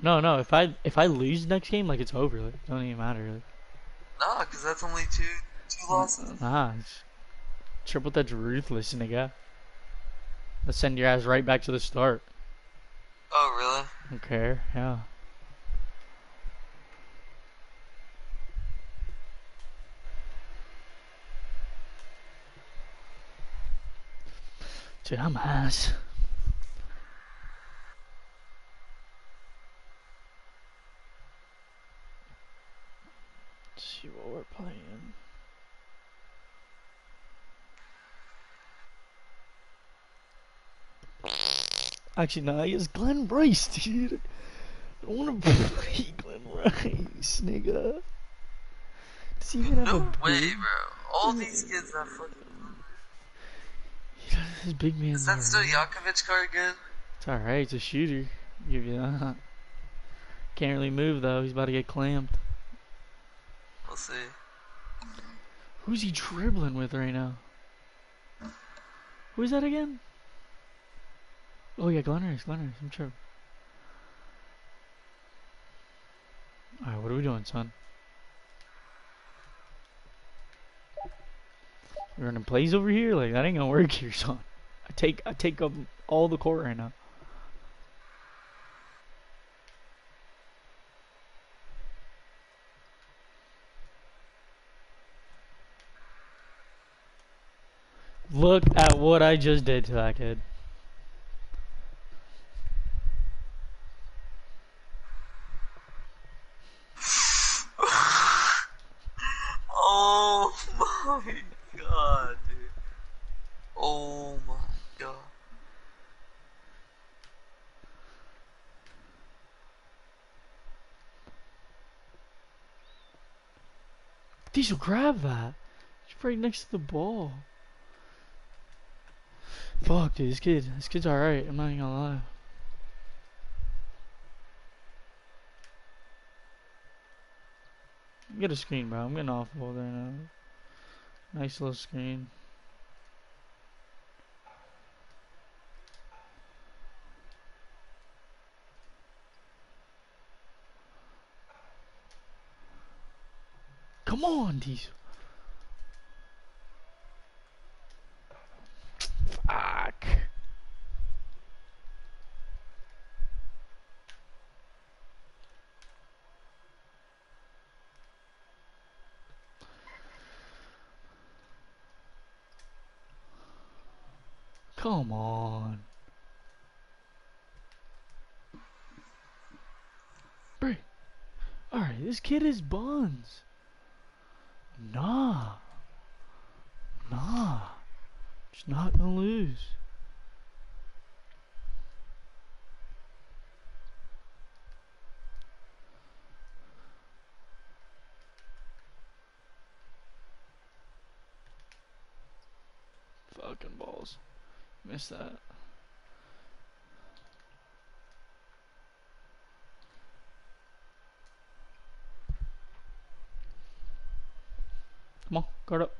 No, no. If I if I lose next game, like it's over. Like, it don't even matter. Like, Nah, cause that's only two two losses. nah, triple that's ruthless, nigga. Let's send your ass right back to the start. Oh really? Don't care. Yeah. Dude, I'm ass. Let's see what we're playing. Actually, no, it's Glen Rice, dude. I don't want to play Glen Rice, nigga. Does he even have No a way, bro. All these kids are fucking. He does- His big man. Is that still Yakovich card good? It's alright, it's a shooter. Give you that. Can't really move though, he's about to get clamped. We'll see. Who's he dribbling with right now? Who is that again? Oh yeah, Glen Rice, I'm sure. Alright, what are we doing, son? Running plays over here? Like that ain't gonna work here, son. I take I take up all the court right now. Look at what I just did to that kid. Oh my god, dude. Oh my god. Diesel, grab that. He's right next to the ball. Fuck, dude, this kid, this kid's alright. I'm not even gonna lie. Get a screen, bro. I'm getting off ball there now. Nice little screen. Come on, Diesel. Fuck. Come on. Alright, this kid is buns. Nah. Nah. Just not gonna lose. Fucking balls. Missed that. On, guard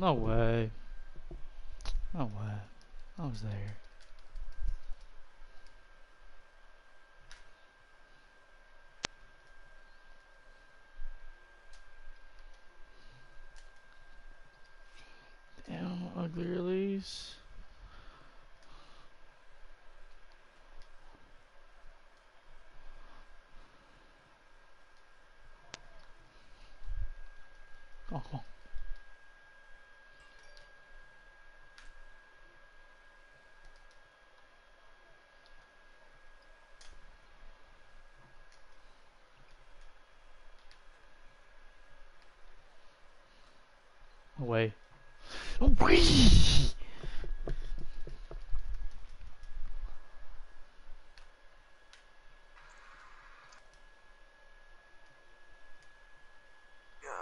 No way. No way. I was there. I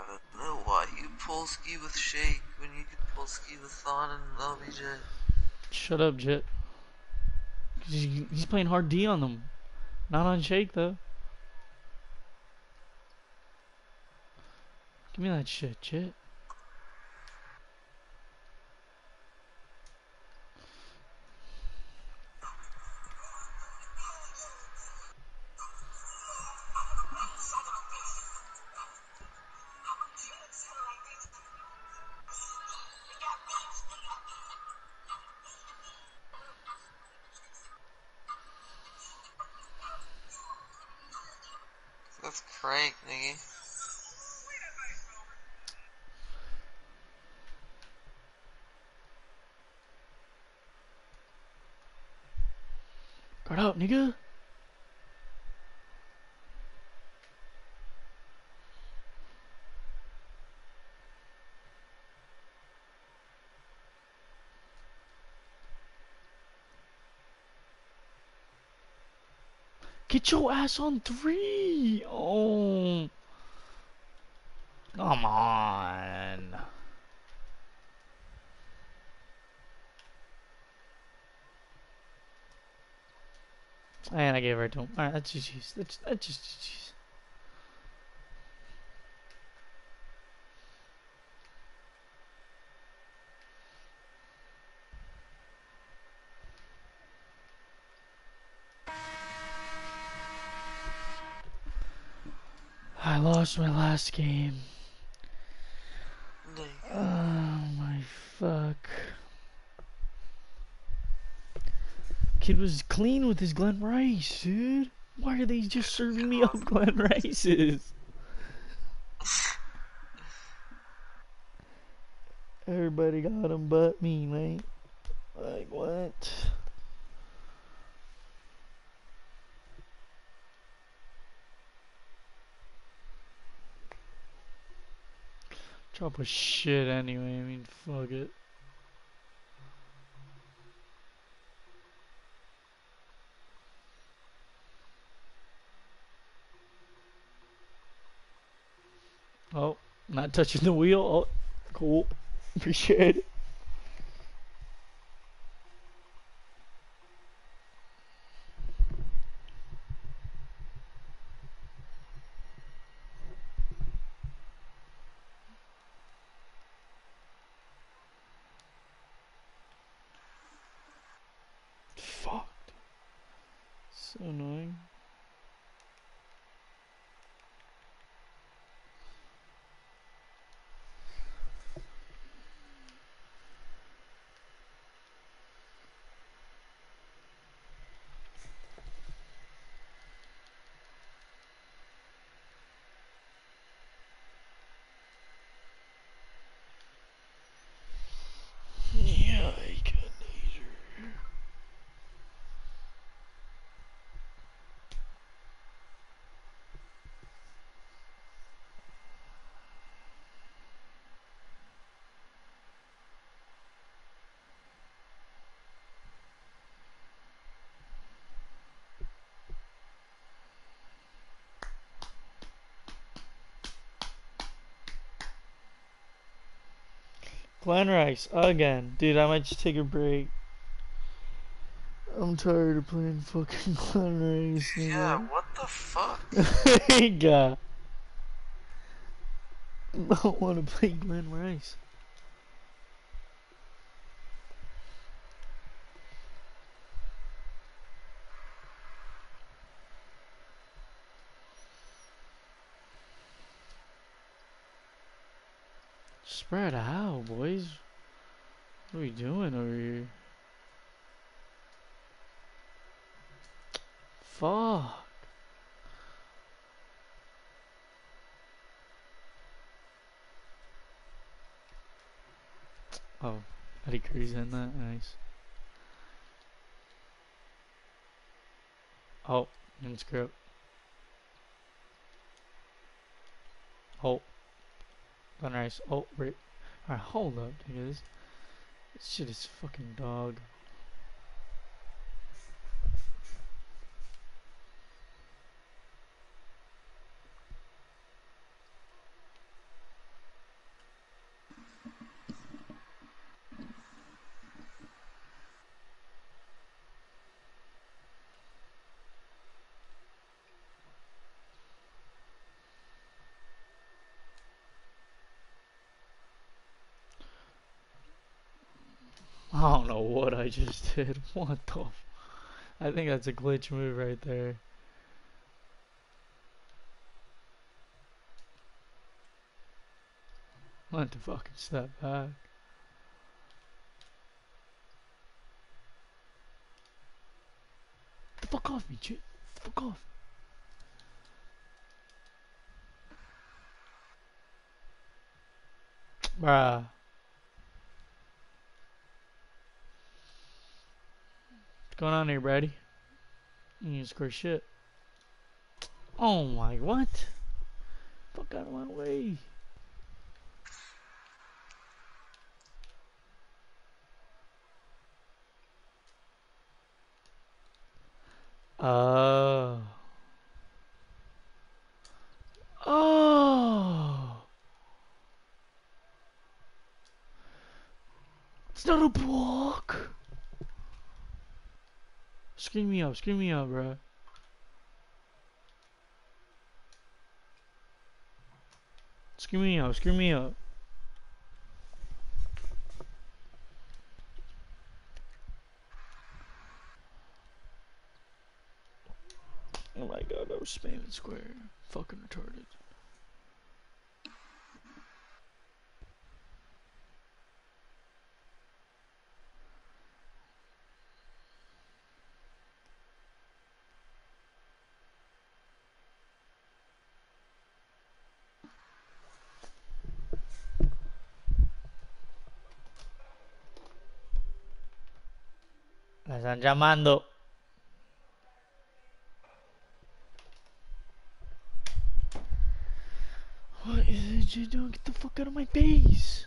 don't know why you pull ski with Shake when you could pull ski with Thon and LBJ. Shut up, Jet. He's playing hard D on them. Not on Shake, though. Give me that shit, Jet. Get your ass on three. Oh. Come on. And I gave her to him. Alright, that's GG's. That's, that's just. I lost my last game. Oh my fuck. Kid was clean with his Glen Rice, dude. Why are they just serving me up Glen Rices? Everybody got him but me, mate. Like, what? Drop a shit anyway, I mean, fuck it. Oh, not touching the wheel. Oh, cool. Appreciate it. Fucked. So annoying. Yeah, I got laser. Glen Rice again, dude. I might just take a break. I'm tired of playing fucking Glen Rice. Yeah, what the fuck? Nigga. I don't want to play Glen Rice. Spread out, boys. What are we doing over here? Fuck. Oh, Eddy Curry's in that. Nice. Oh, and up. Oh. Gone nice. Oh, wait. Alright, hold up, dude. This shit is fucking dog. I don't know what I just did. What the? I think that's a glitch move right there. Had to fucking step back. The fuck off me, chick. Fuck off. Bruh. What's going on here, Brady? You need to square shit. Oh my, what? Fuck out of my way. Oh. Oh. It's not a block. Scream me up, scream me up, bro. Scream me up, scream me up. Oh my god, I was spamming square. Fucking retarded. Están llamando. What is it you doing? Get the fuck out of my face!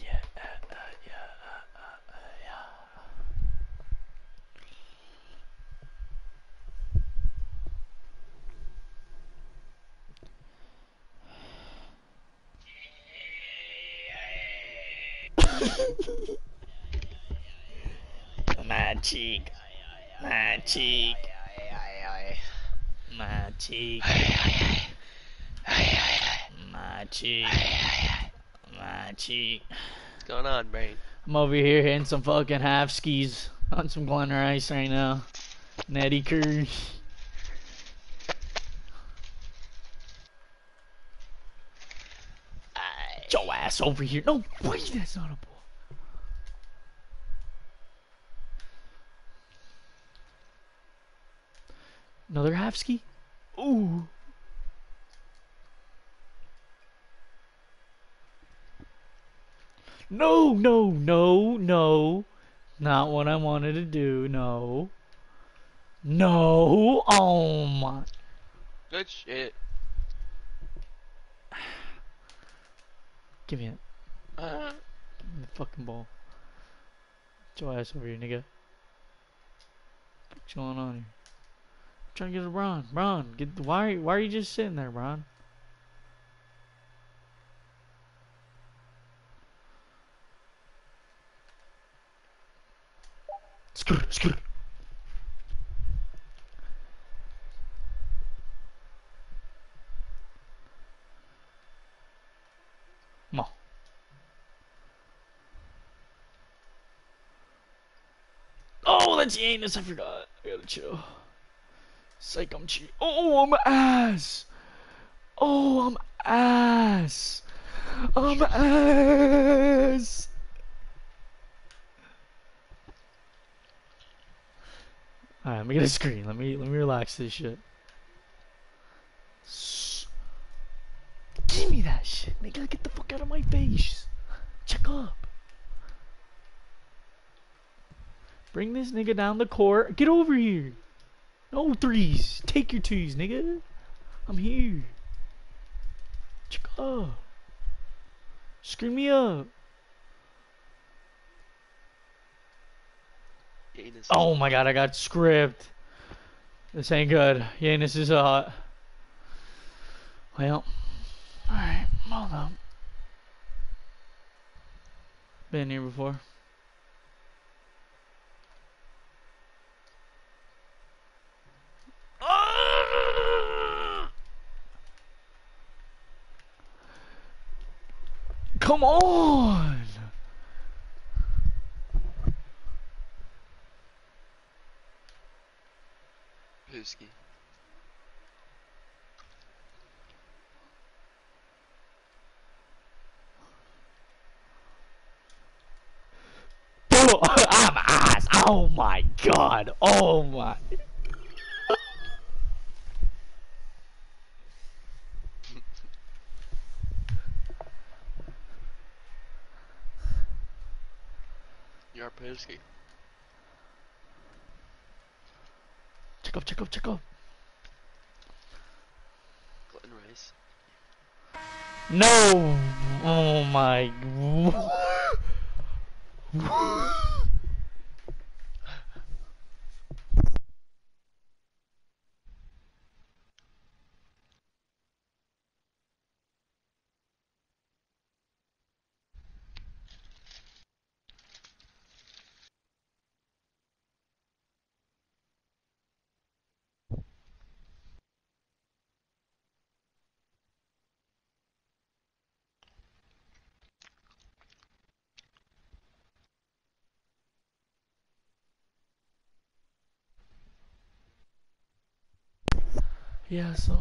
Yeah, uh, uh, yeah, uh, uh, uh, yeah. My cheek. My cheek. My cheek. My cheek. My cheek. What's going on, brain? I'm over here hitting some fucking half skis on some Glen Rice right now. Netty Kerr. Get your ass over here. No, wait, that's not a ball. Another half ski? Ooh. No, no, no, no. Not what I wanted to do, no. No. Oh my. Good shit. Give me it. Uh, Give me the fucking ball. Get your ass over here, nigga. What's going on here? Trying to get a LeBron, get why why are you just sitting there, LeBron? Skrr, skrr. Oh, that's Giannis, I forgot. I gotta chill. Psych, I'm cheating. Oh, I'm ass. Oh, I'm ass. I'm ass. Alright, let me get a screen. Let me let me relax this shit. Give me that shit, nigga. Get the fuck out of my face. Check up. Bring this nigga down the court. Get over here. No threes. Take your twos, nigga. I'm here. Check up. Scream me up. Oh my god, I got script. This ain't good. Giannis is hot. Well, alright, hold up. Been here before. Ah! Come on! Pooski. I'm ass. Oh my god. Oh my. You're Check up, check up, check up. Rice. No. Oh my. Yeah, so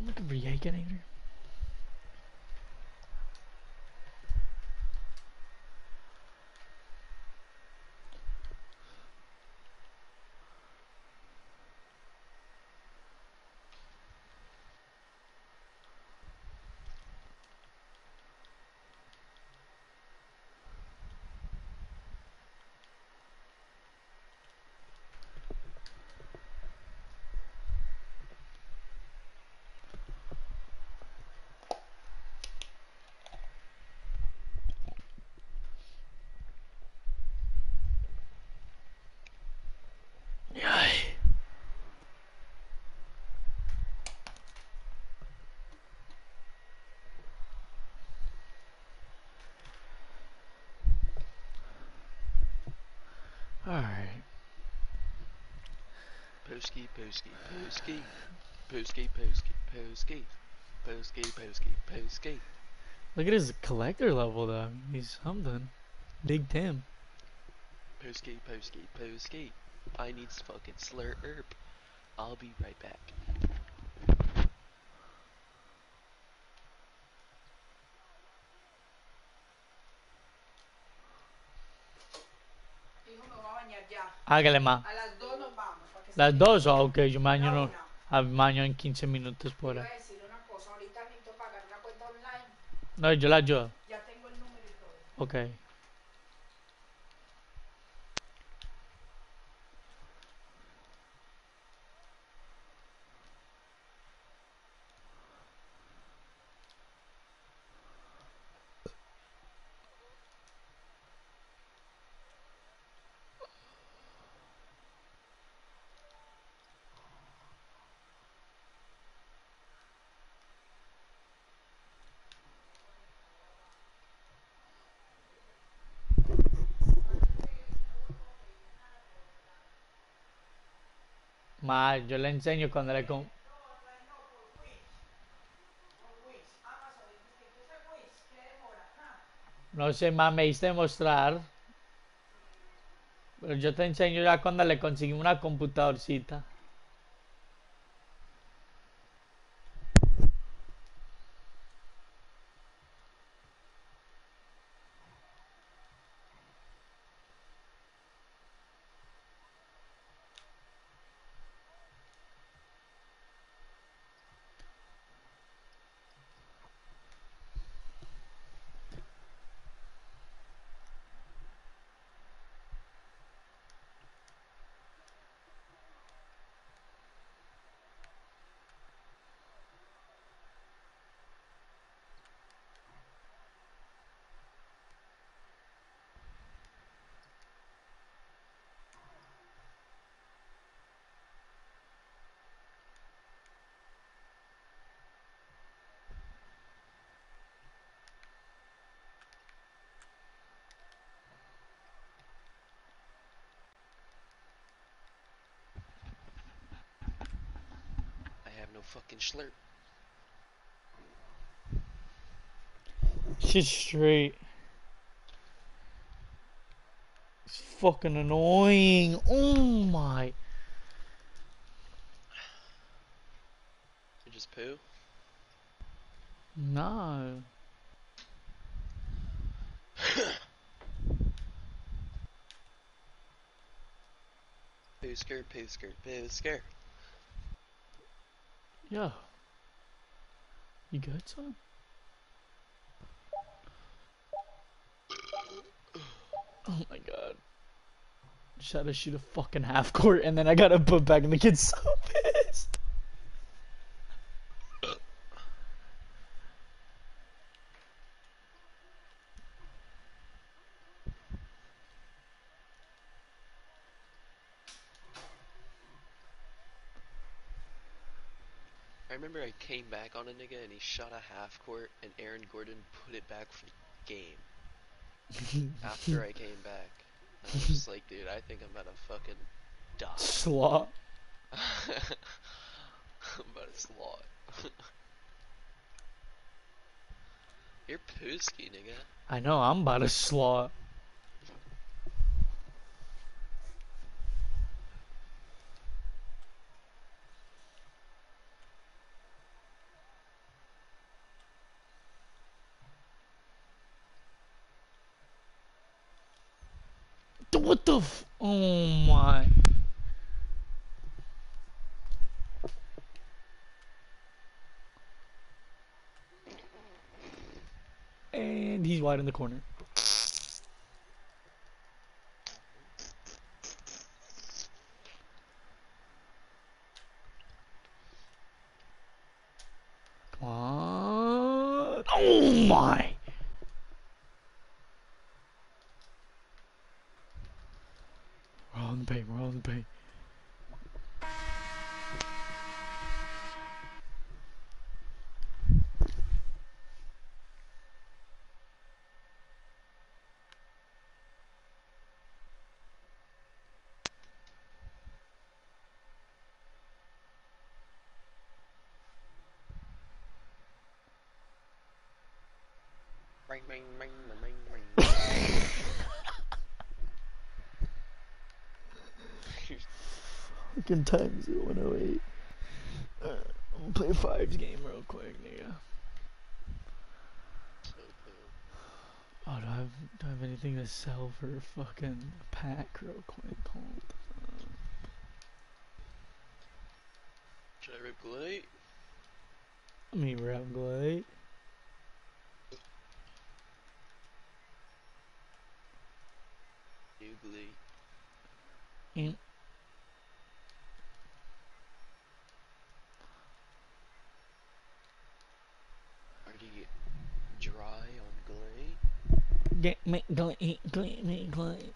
I'm looking for Yay getting here. Yay. Alright. Pooski, Pooski, Pooski. Pooski, Pooski, Pooski. Pooski, Pooski, Pooski. Look at his collector level though. He's something. Big Tim. Pooski, Pooski, Pooski. I need s- fucking slur herb. I'll be right back. Hijo, me voy a bañar ya. Hágale más. A las Las dos, ah, ok, yo me baño, no, ah, me baño en 15 minutos por Iba ahí. a decir una cosa. Ahorita necesito pagar una cuenta online. No, yo la ayudo. Ya tengo el número y todo. Ok. Ma, yo le enseño cuando le com No sé, ma, me diste mostrar. Pero yo te enseño ya cuando le conseguí una computadorcita. Fucking slurp. Shit straight. It's fucking annoying. Oh my. You just poo? No. Poo skirt, poo skirt, poo skirt. Yeah. You good, son? Oh my god. Had to shoot a fucking half court and then I gotta put back and the kid's so pissed. I remember I came back on a nigga and he shot a half court and Aaron Gordon put it back for the game. After I came back. I was just like, dude, I think I'm about to fucking die. Slot. I'm about to slot. You're Pooski, nigga. I know, I'm about to slot. What the f- Oh my. And he's wide in the corner. Come on. Oh my. We're all in the paint. We're all in the paint. Ring, ring, ring, ring, ring, ring. Fucking times 108. Uh, I'm gonna play a fives game real quick, nigga. Oh, do I have, do I have anything to sell for a fucking pack real quick? Hold on. Should I rip Glade? Let me grab Glade. Glade. And Are you dry on get me Glade, Glade, me Glade.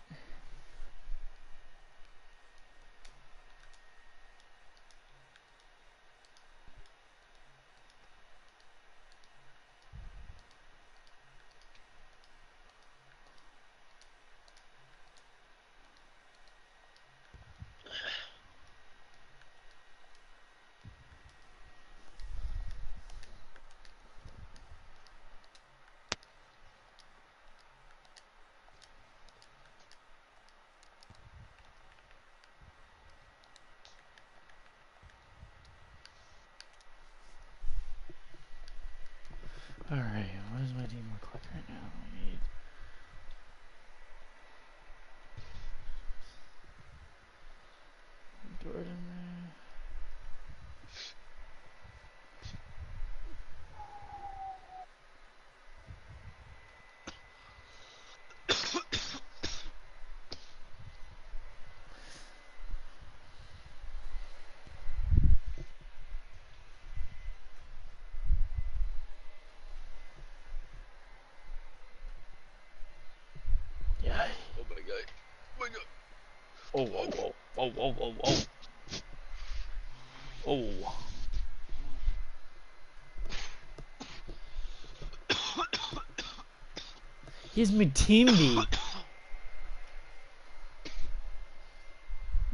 He's my.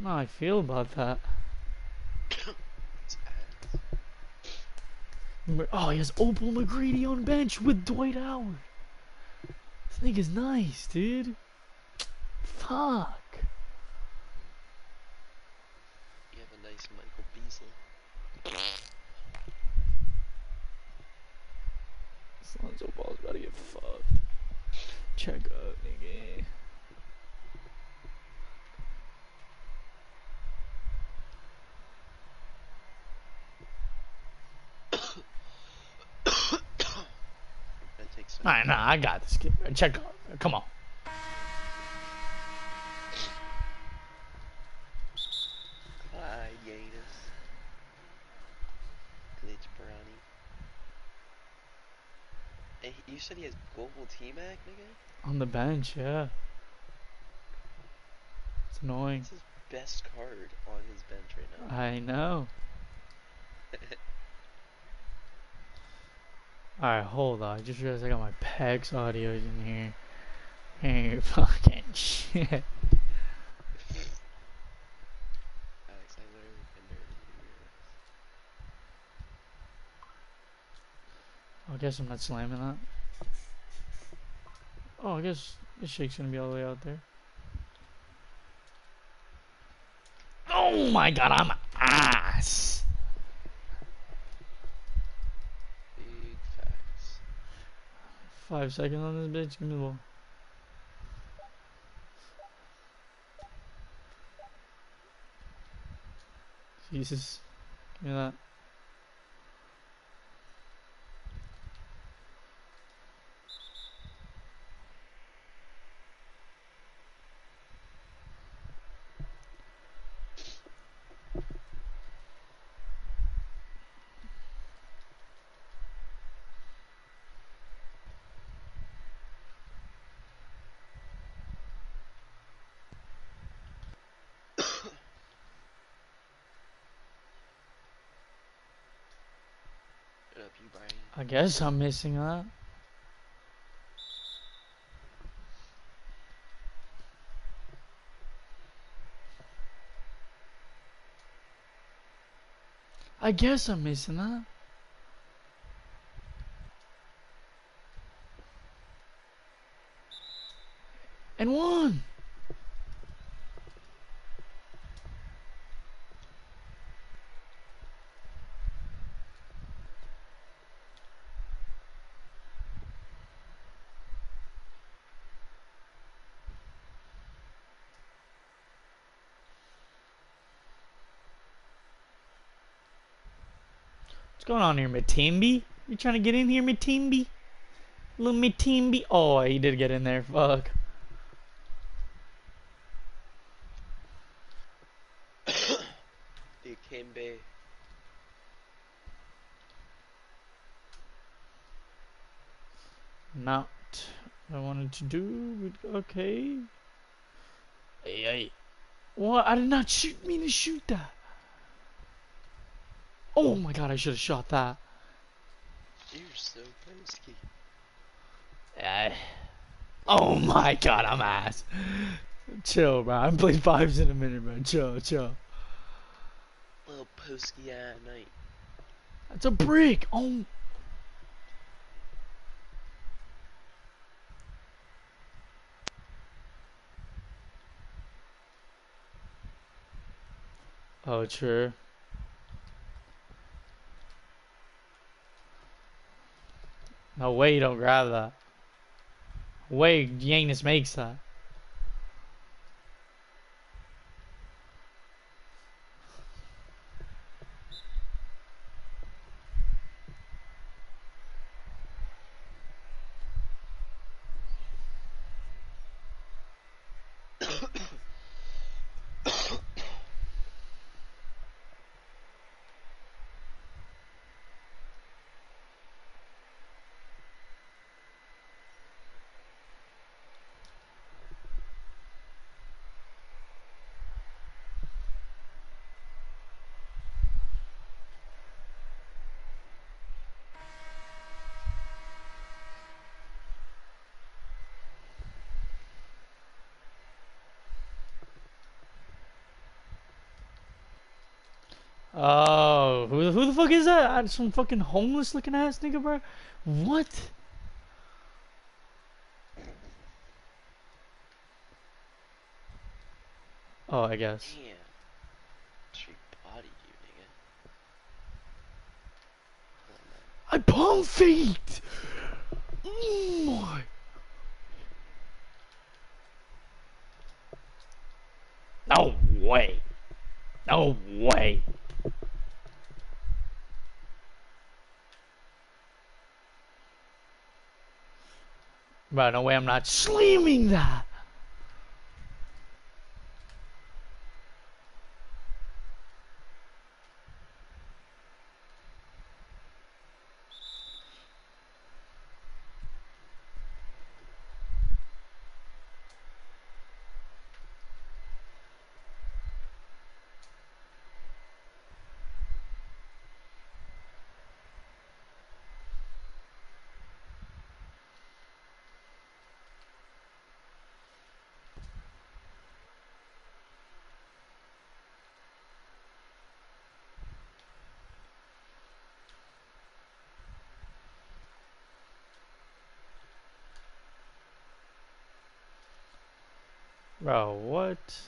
How I feel about that. Oh, he has Opal McGrady on bench with Dwight Howard. This nigga's nice, dude. Fuck. You have a nice Michael Beasley. Lonzo Ball's about to get fucked. Check out, nigga. That takes some. Alright, nah, I got this kid. Check out. Come on. Clyde Giannis. Glitch Brownie. Hey, you said he has global T-Mac, nigga? On the bench, yeah. It's annoying. That's his best card on his bench right now. I know. Alright, hold on. I just realized I got my PEX audios in here. Hey, fucking shit. I literally can barely hear you. I guess I'm not slamming that. Oh, I guess this shake's gonna be all the way out there. Oh my god, I'm ass. Big facts. Five seconds on this bitch. Give me the ball. Jesus. Give me that. Shut up, you Brian. I guess I'm missing that. I guess I'm missing that. And one. What's going on here, Mutombo? You trying to get in here, Mutombo? Little Mutombo? Oh, he did get in there. Fuck. Dikembe. Not what I wanted to do. Okay. Hey, hey. What? I did not shoot mean to shoot that. Oh my god, I should have shot that. You're so posky. Eh. Oh my god, I'm ass. Chill, bro. I'm playing fives in a minute, bro. Chill, chill. Little posky at night. That's a brick. Oh. Oh, true. No way you don't grab that. Way Giannis makes that. Oh, who, who the fuck Some fucking homeless looking ass nigga, bro? What? Oh, I guess. Damn. Straight body you, nigga. I palm feet! Oh my. No way. No way. No way I'm not slamming that. Bro, what?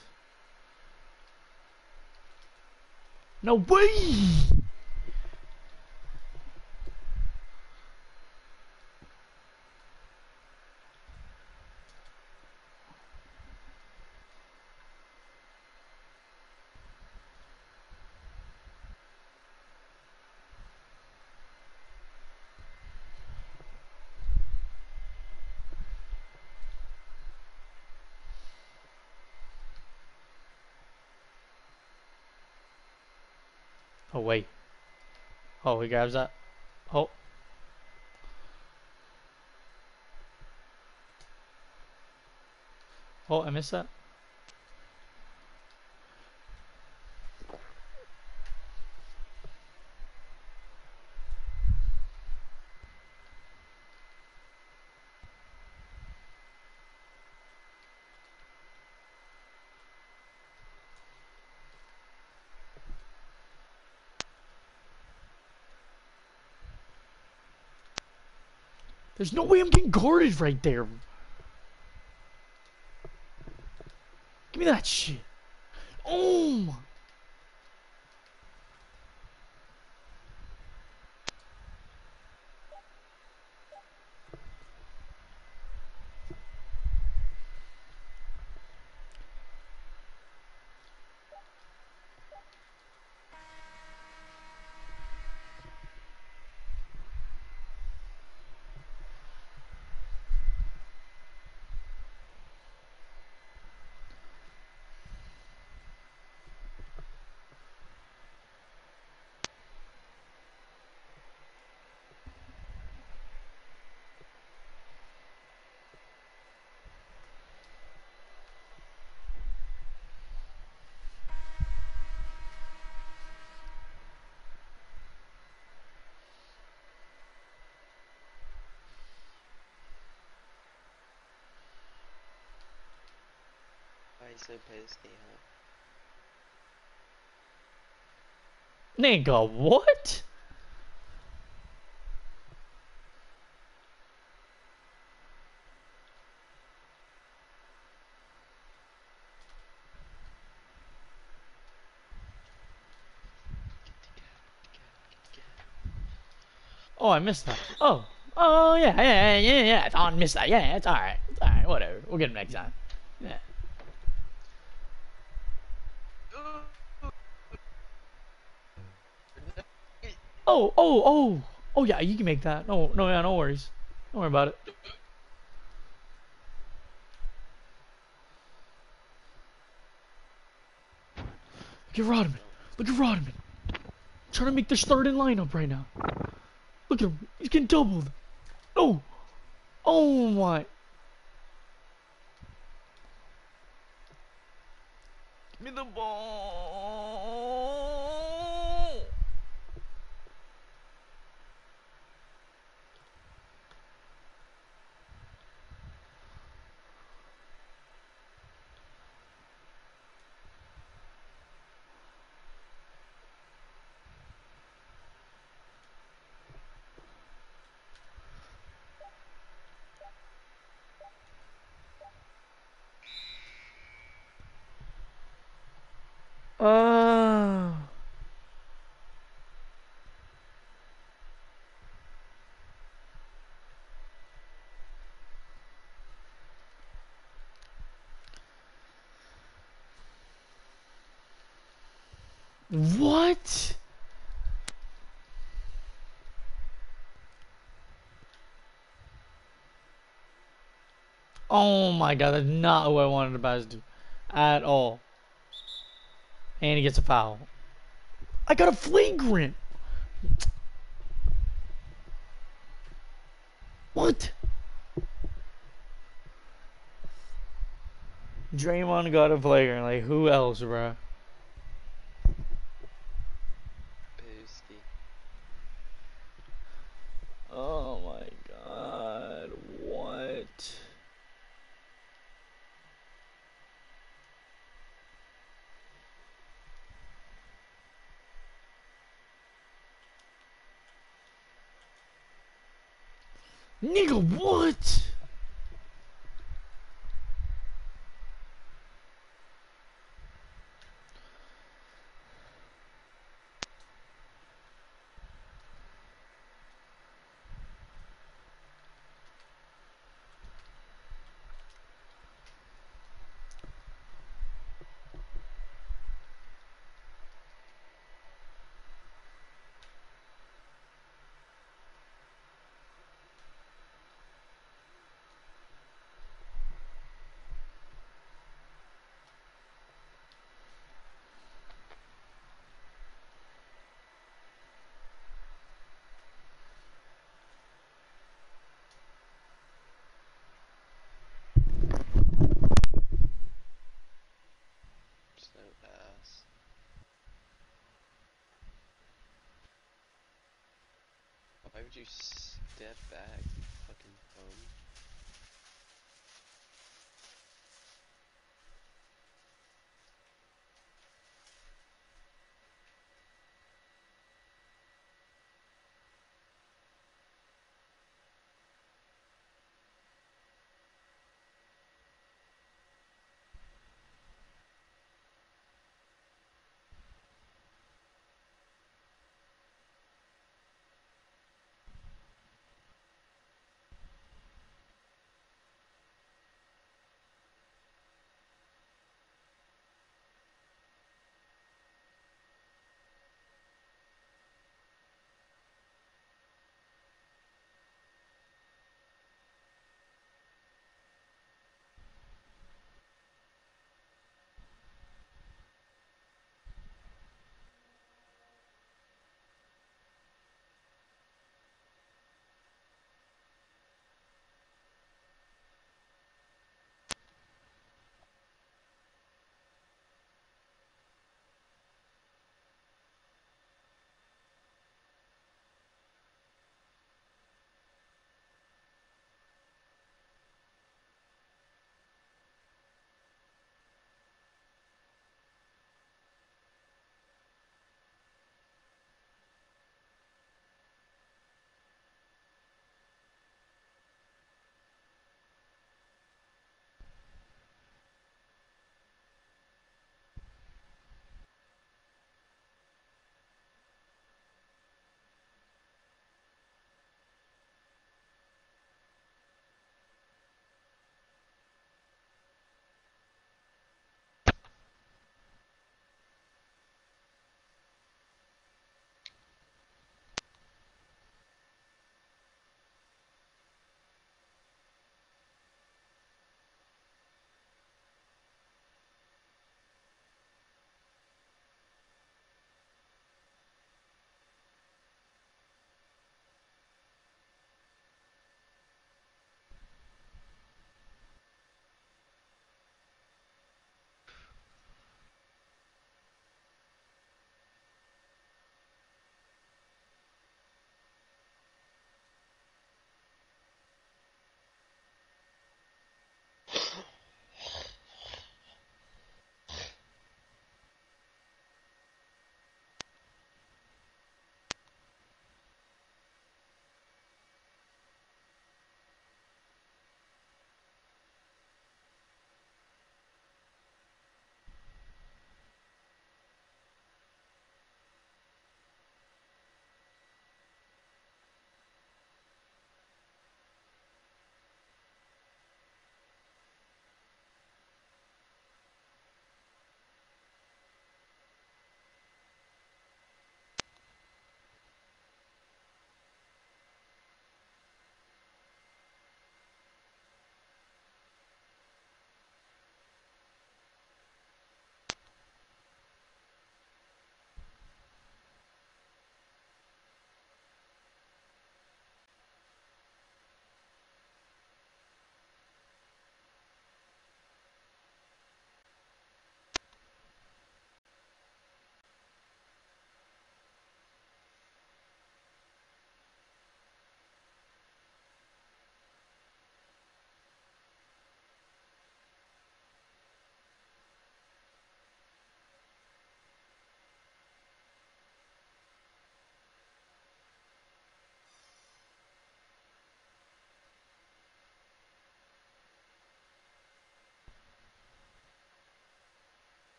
No way! Oh. Oh, he grabs that. Oh. Oh, I missed that. There's no way I'm getting guarded right there. Give me that shit. Oh pasty, huh? Nigga, what? Oh, I missed that. Oh, Oh yeah, yeah, yeah, yeah. I missed that. Yeah, it's all right. It's all right. Whatever. We'll get him next time. Yeah. Oh, oh, oh, oh yeah. You can make that. No, no, yeah, no worries. Don't worry about it. Look at Rodman. Look at Rodman. Trying to make this the starting lineup right now. Look at him. He's getting doubled. Oh. Oh my. Give me the ball. Ah. What? Oh my god, that's not who I wanted to pass to. do. At all. And he gets a foul. I got a flagrant. What? Draymond got a flagrant. Like, who else, bro? Booski. Oh my god. What? Nigga, what? So ass. Why would you step back, fucking bum?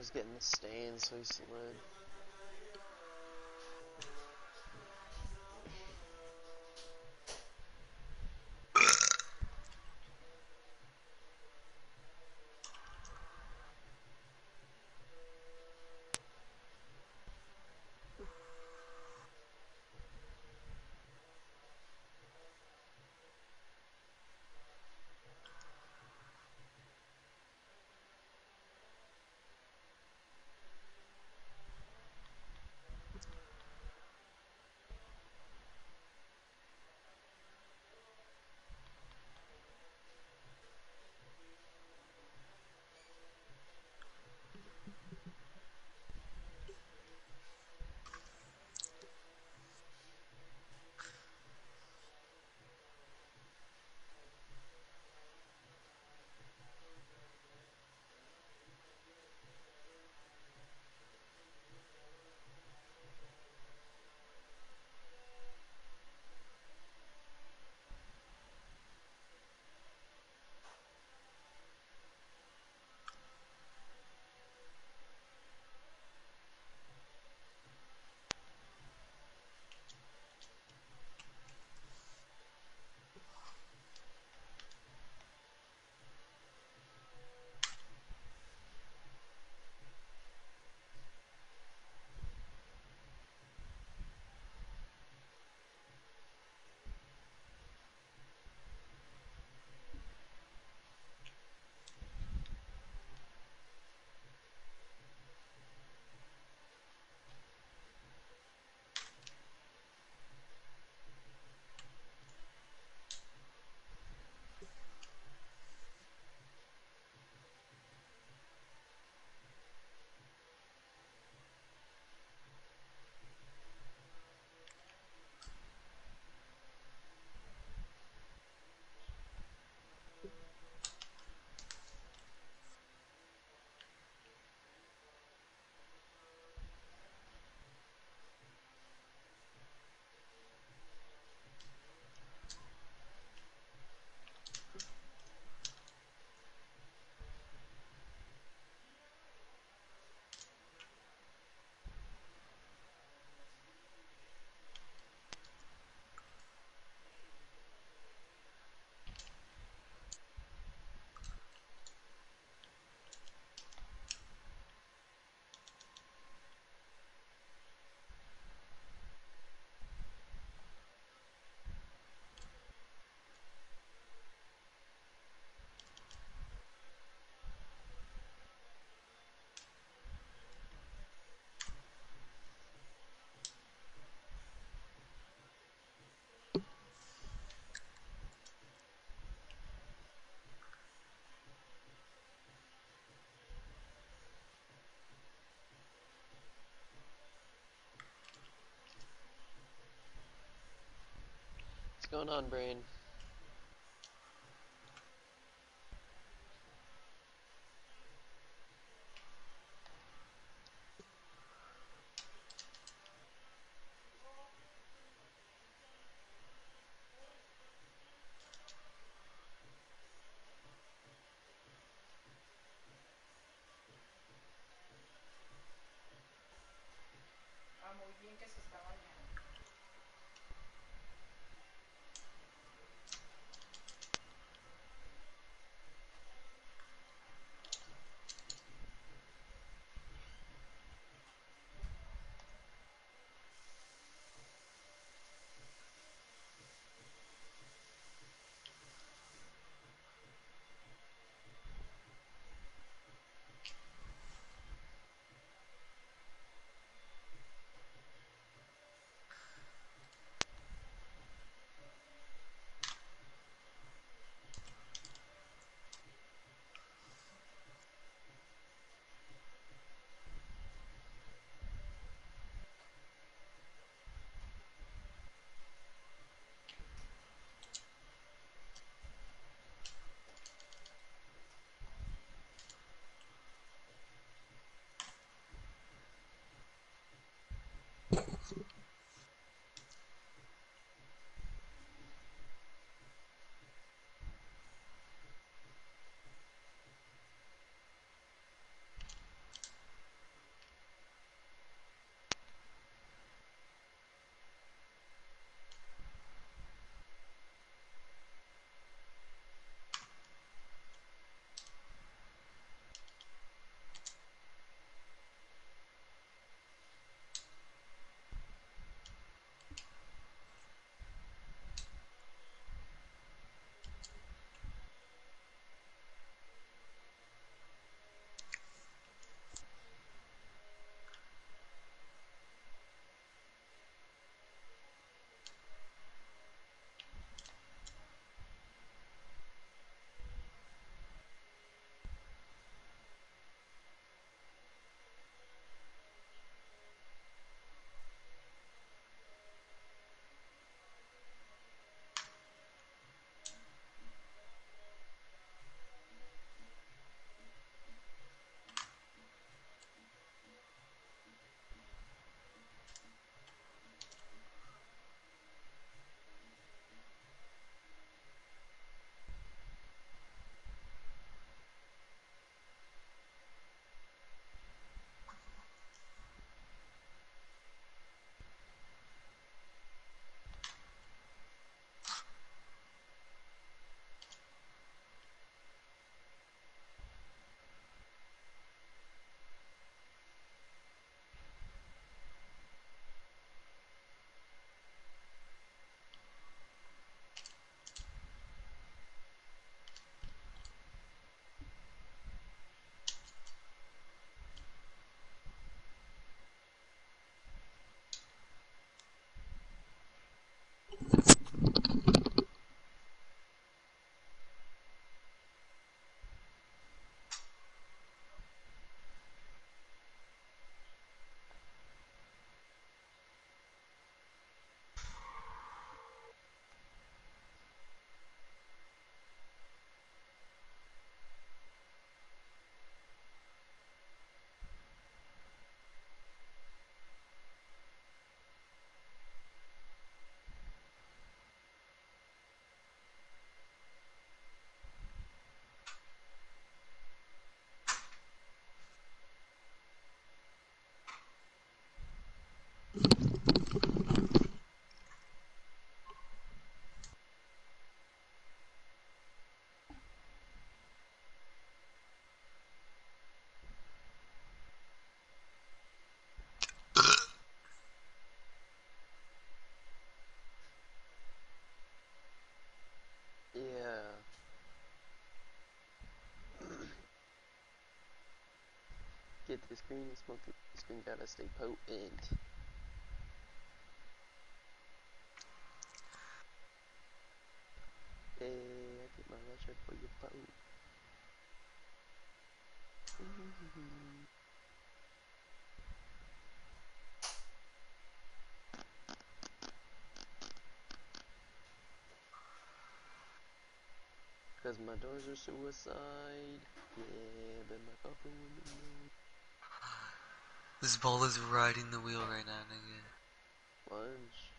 Was getting the stains, so he slid. Going on, brain? This green and smoke this green, gotta stay potent. Hey, I get my lecture for your boat. Cause my doors are suicide. Yeah, but my be mine. This ball is riding the wheel right now, nigga. Lunch.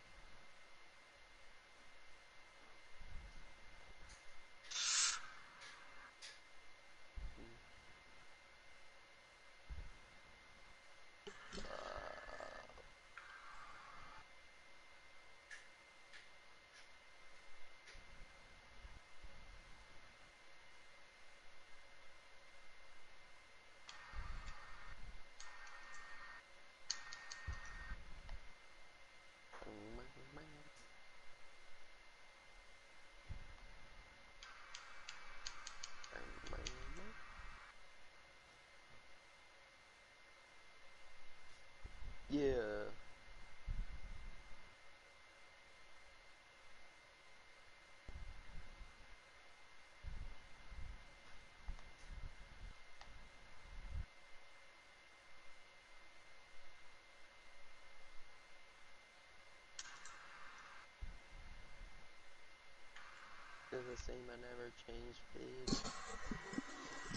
Yeah. It's the same, I never changed it.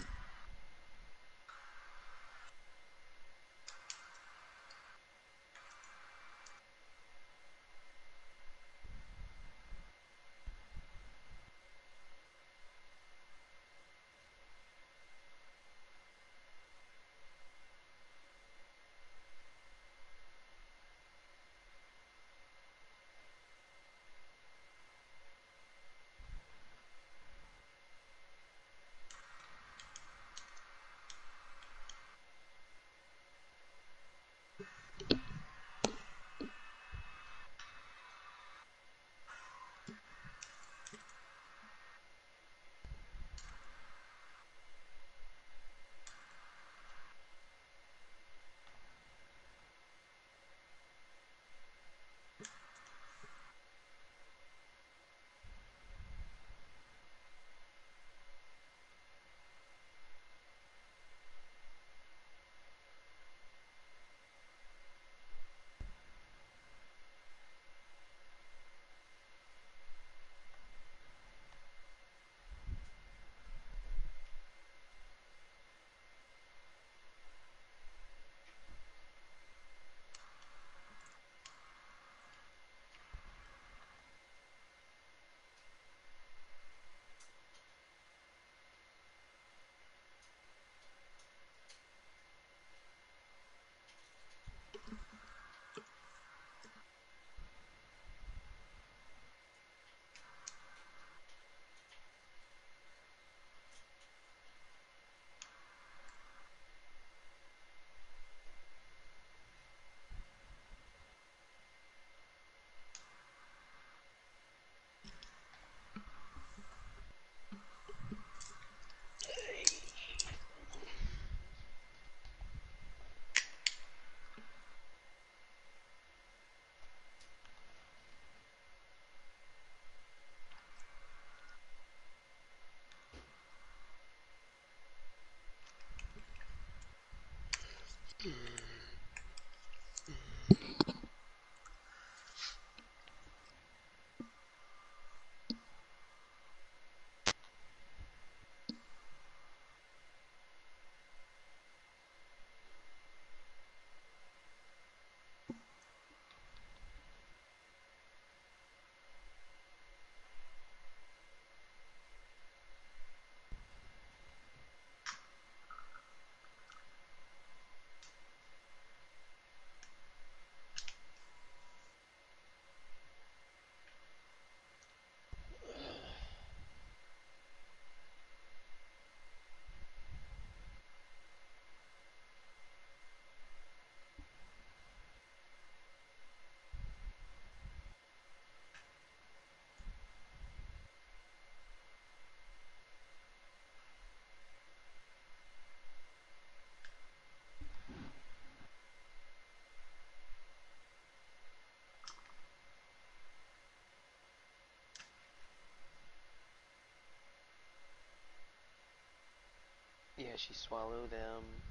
Yeah, she swallowed them.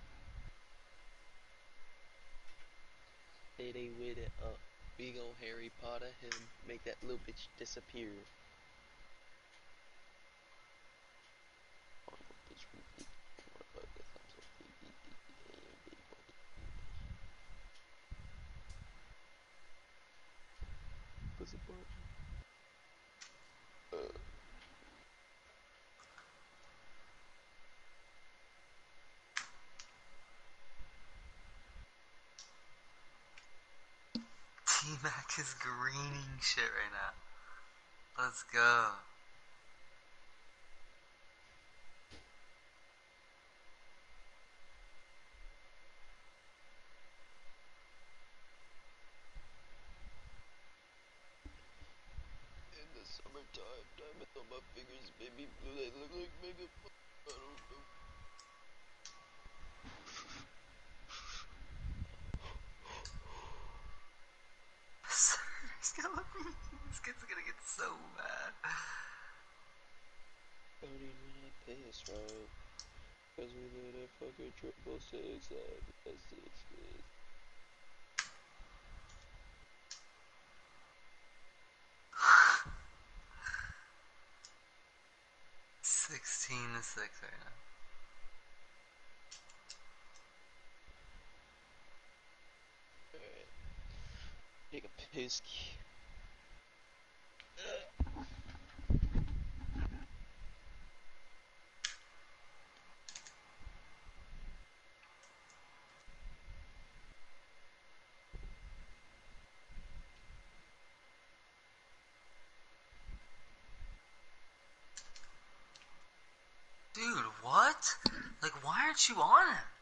They they with it up. We gon' Harry Potter him, make that little bitch disappear we beat- what about this? I'm so beat, beat, beat, beat, beat, beat, beat. Pussy boy. Uh. T-Mac is greening shit right now. Let's go. In the summertime, diamonds on my fingers, baby blue, they look like makeup. I don't know. Sir, Skeleton. This kid's gonna get so mad. Only when Piss. Cause we live at fucking triple six, like, that's six kids. Sixteen to six right now. Alright. Take a piss. Dude, what? Like, why aren't you on him?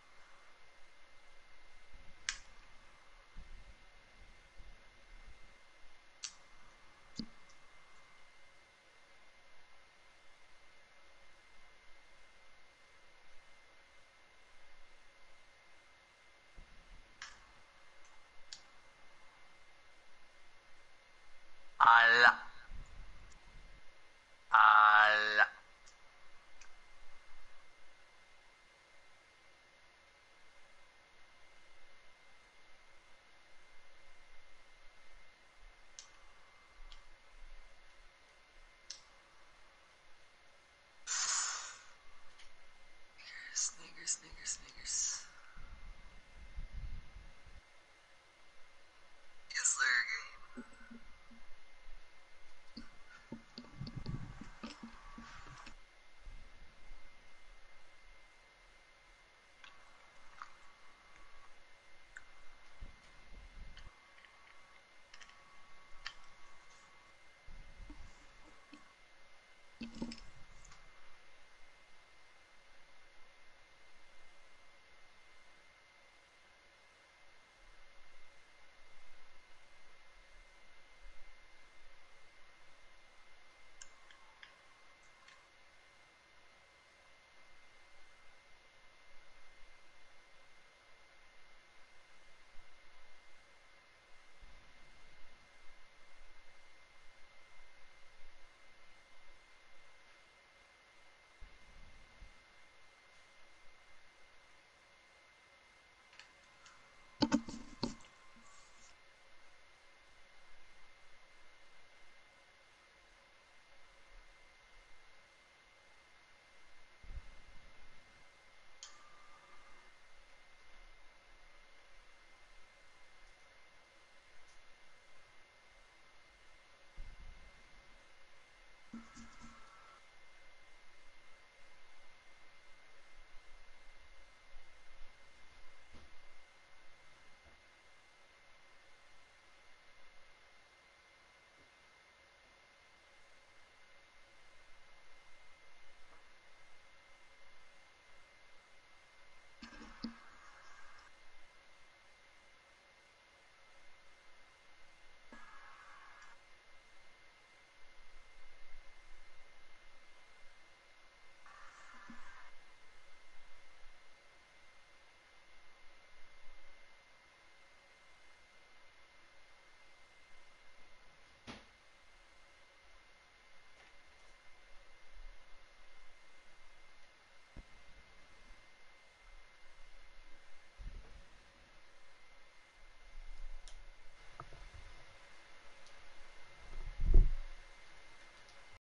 Snickers, snickers, snickers. Yes, sir, game.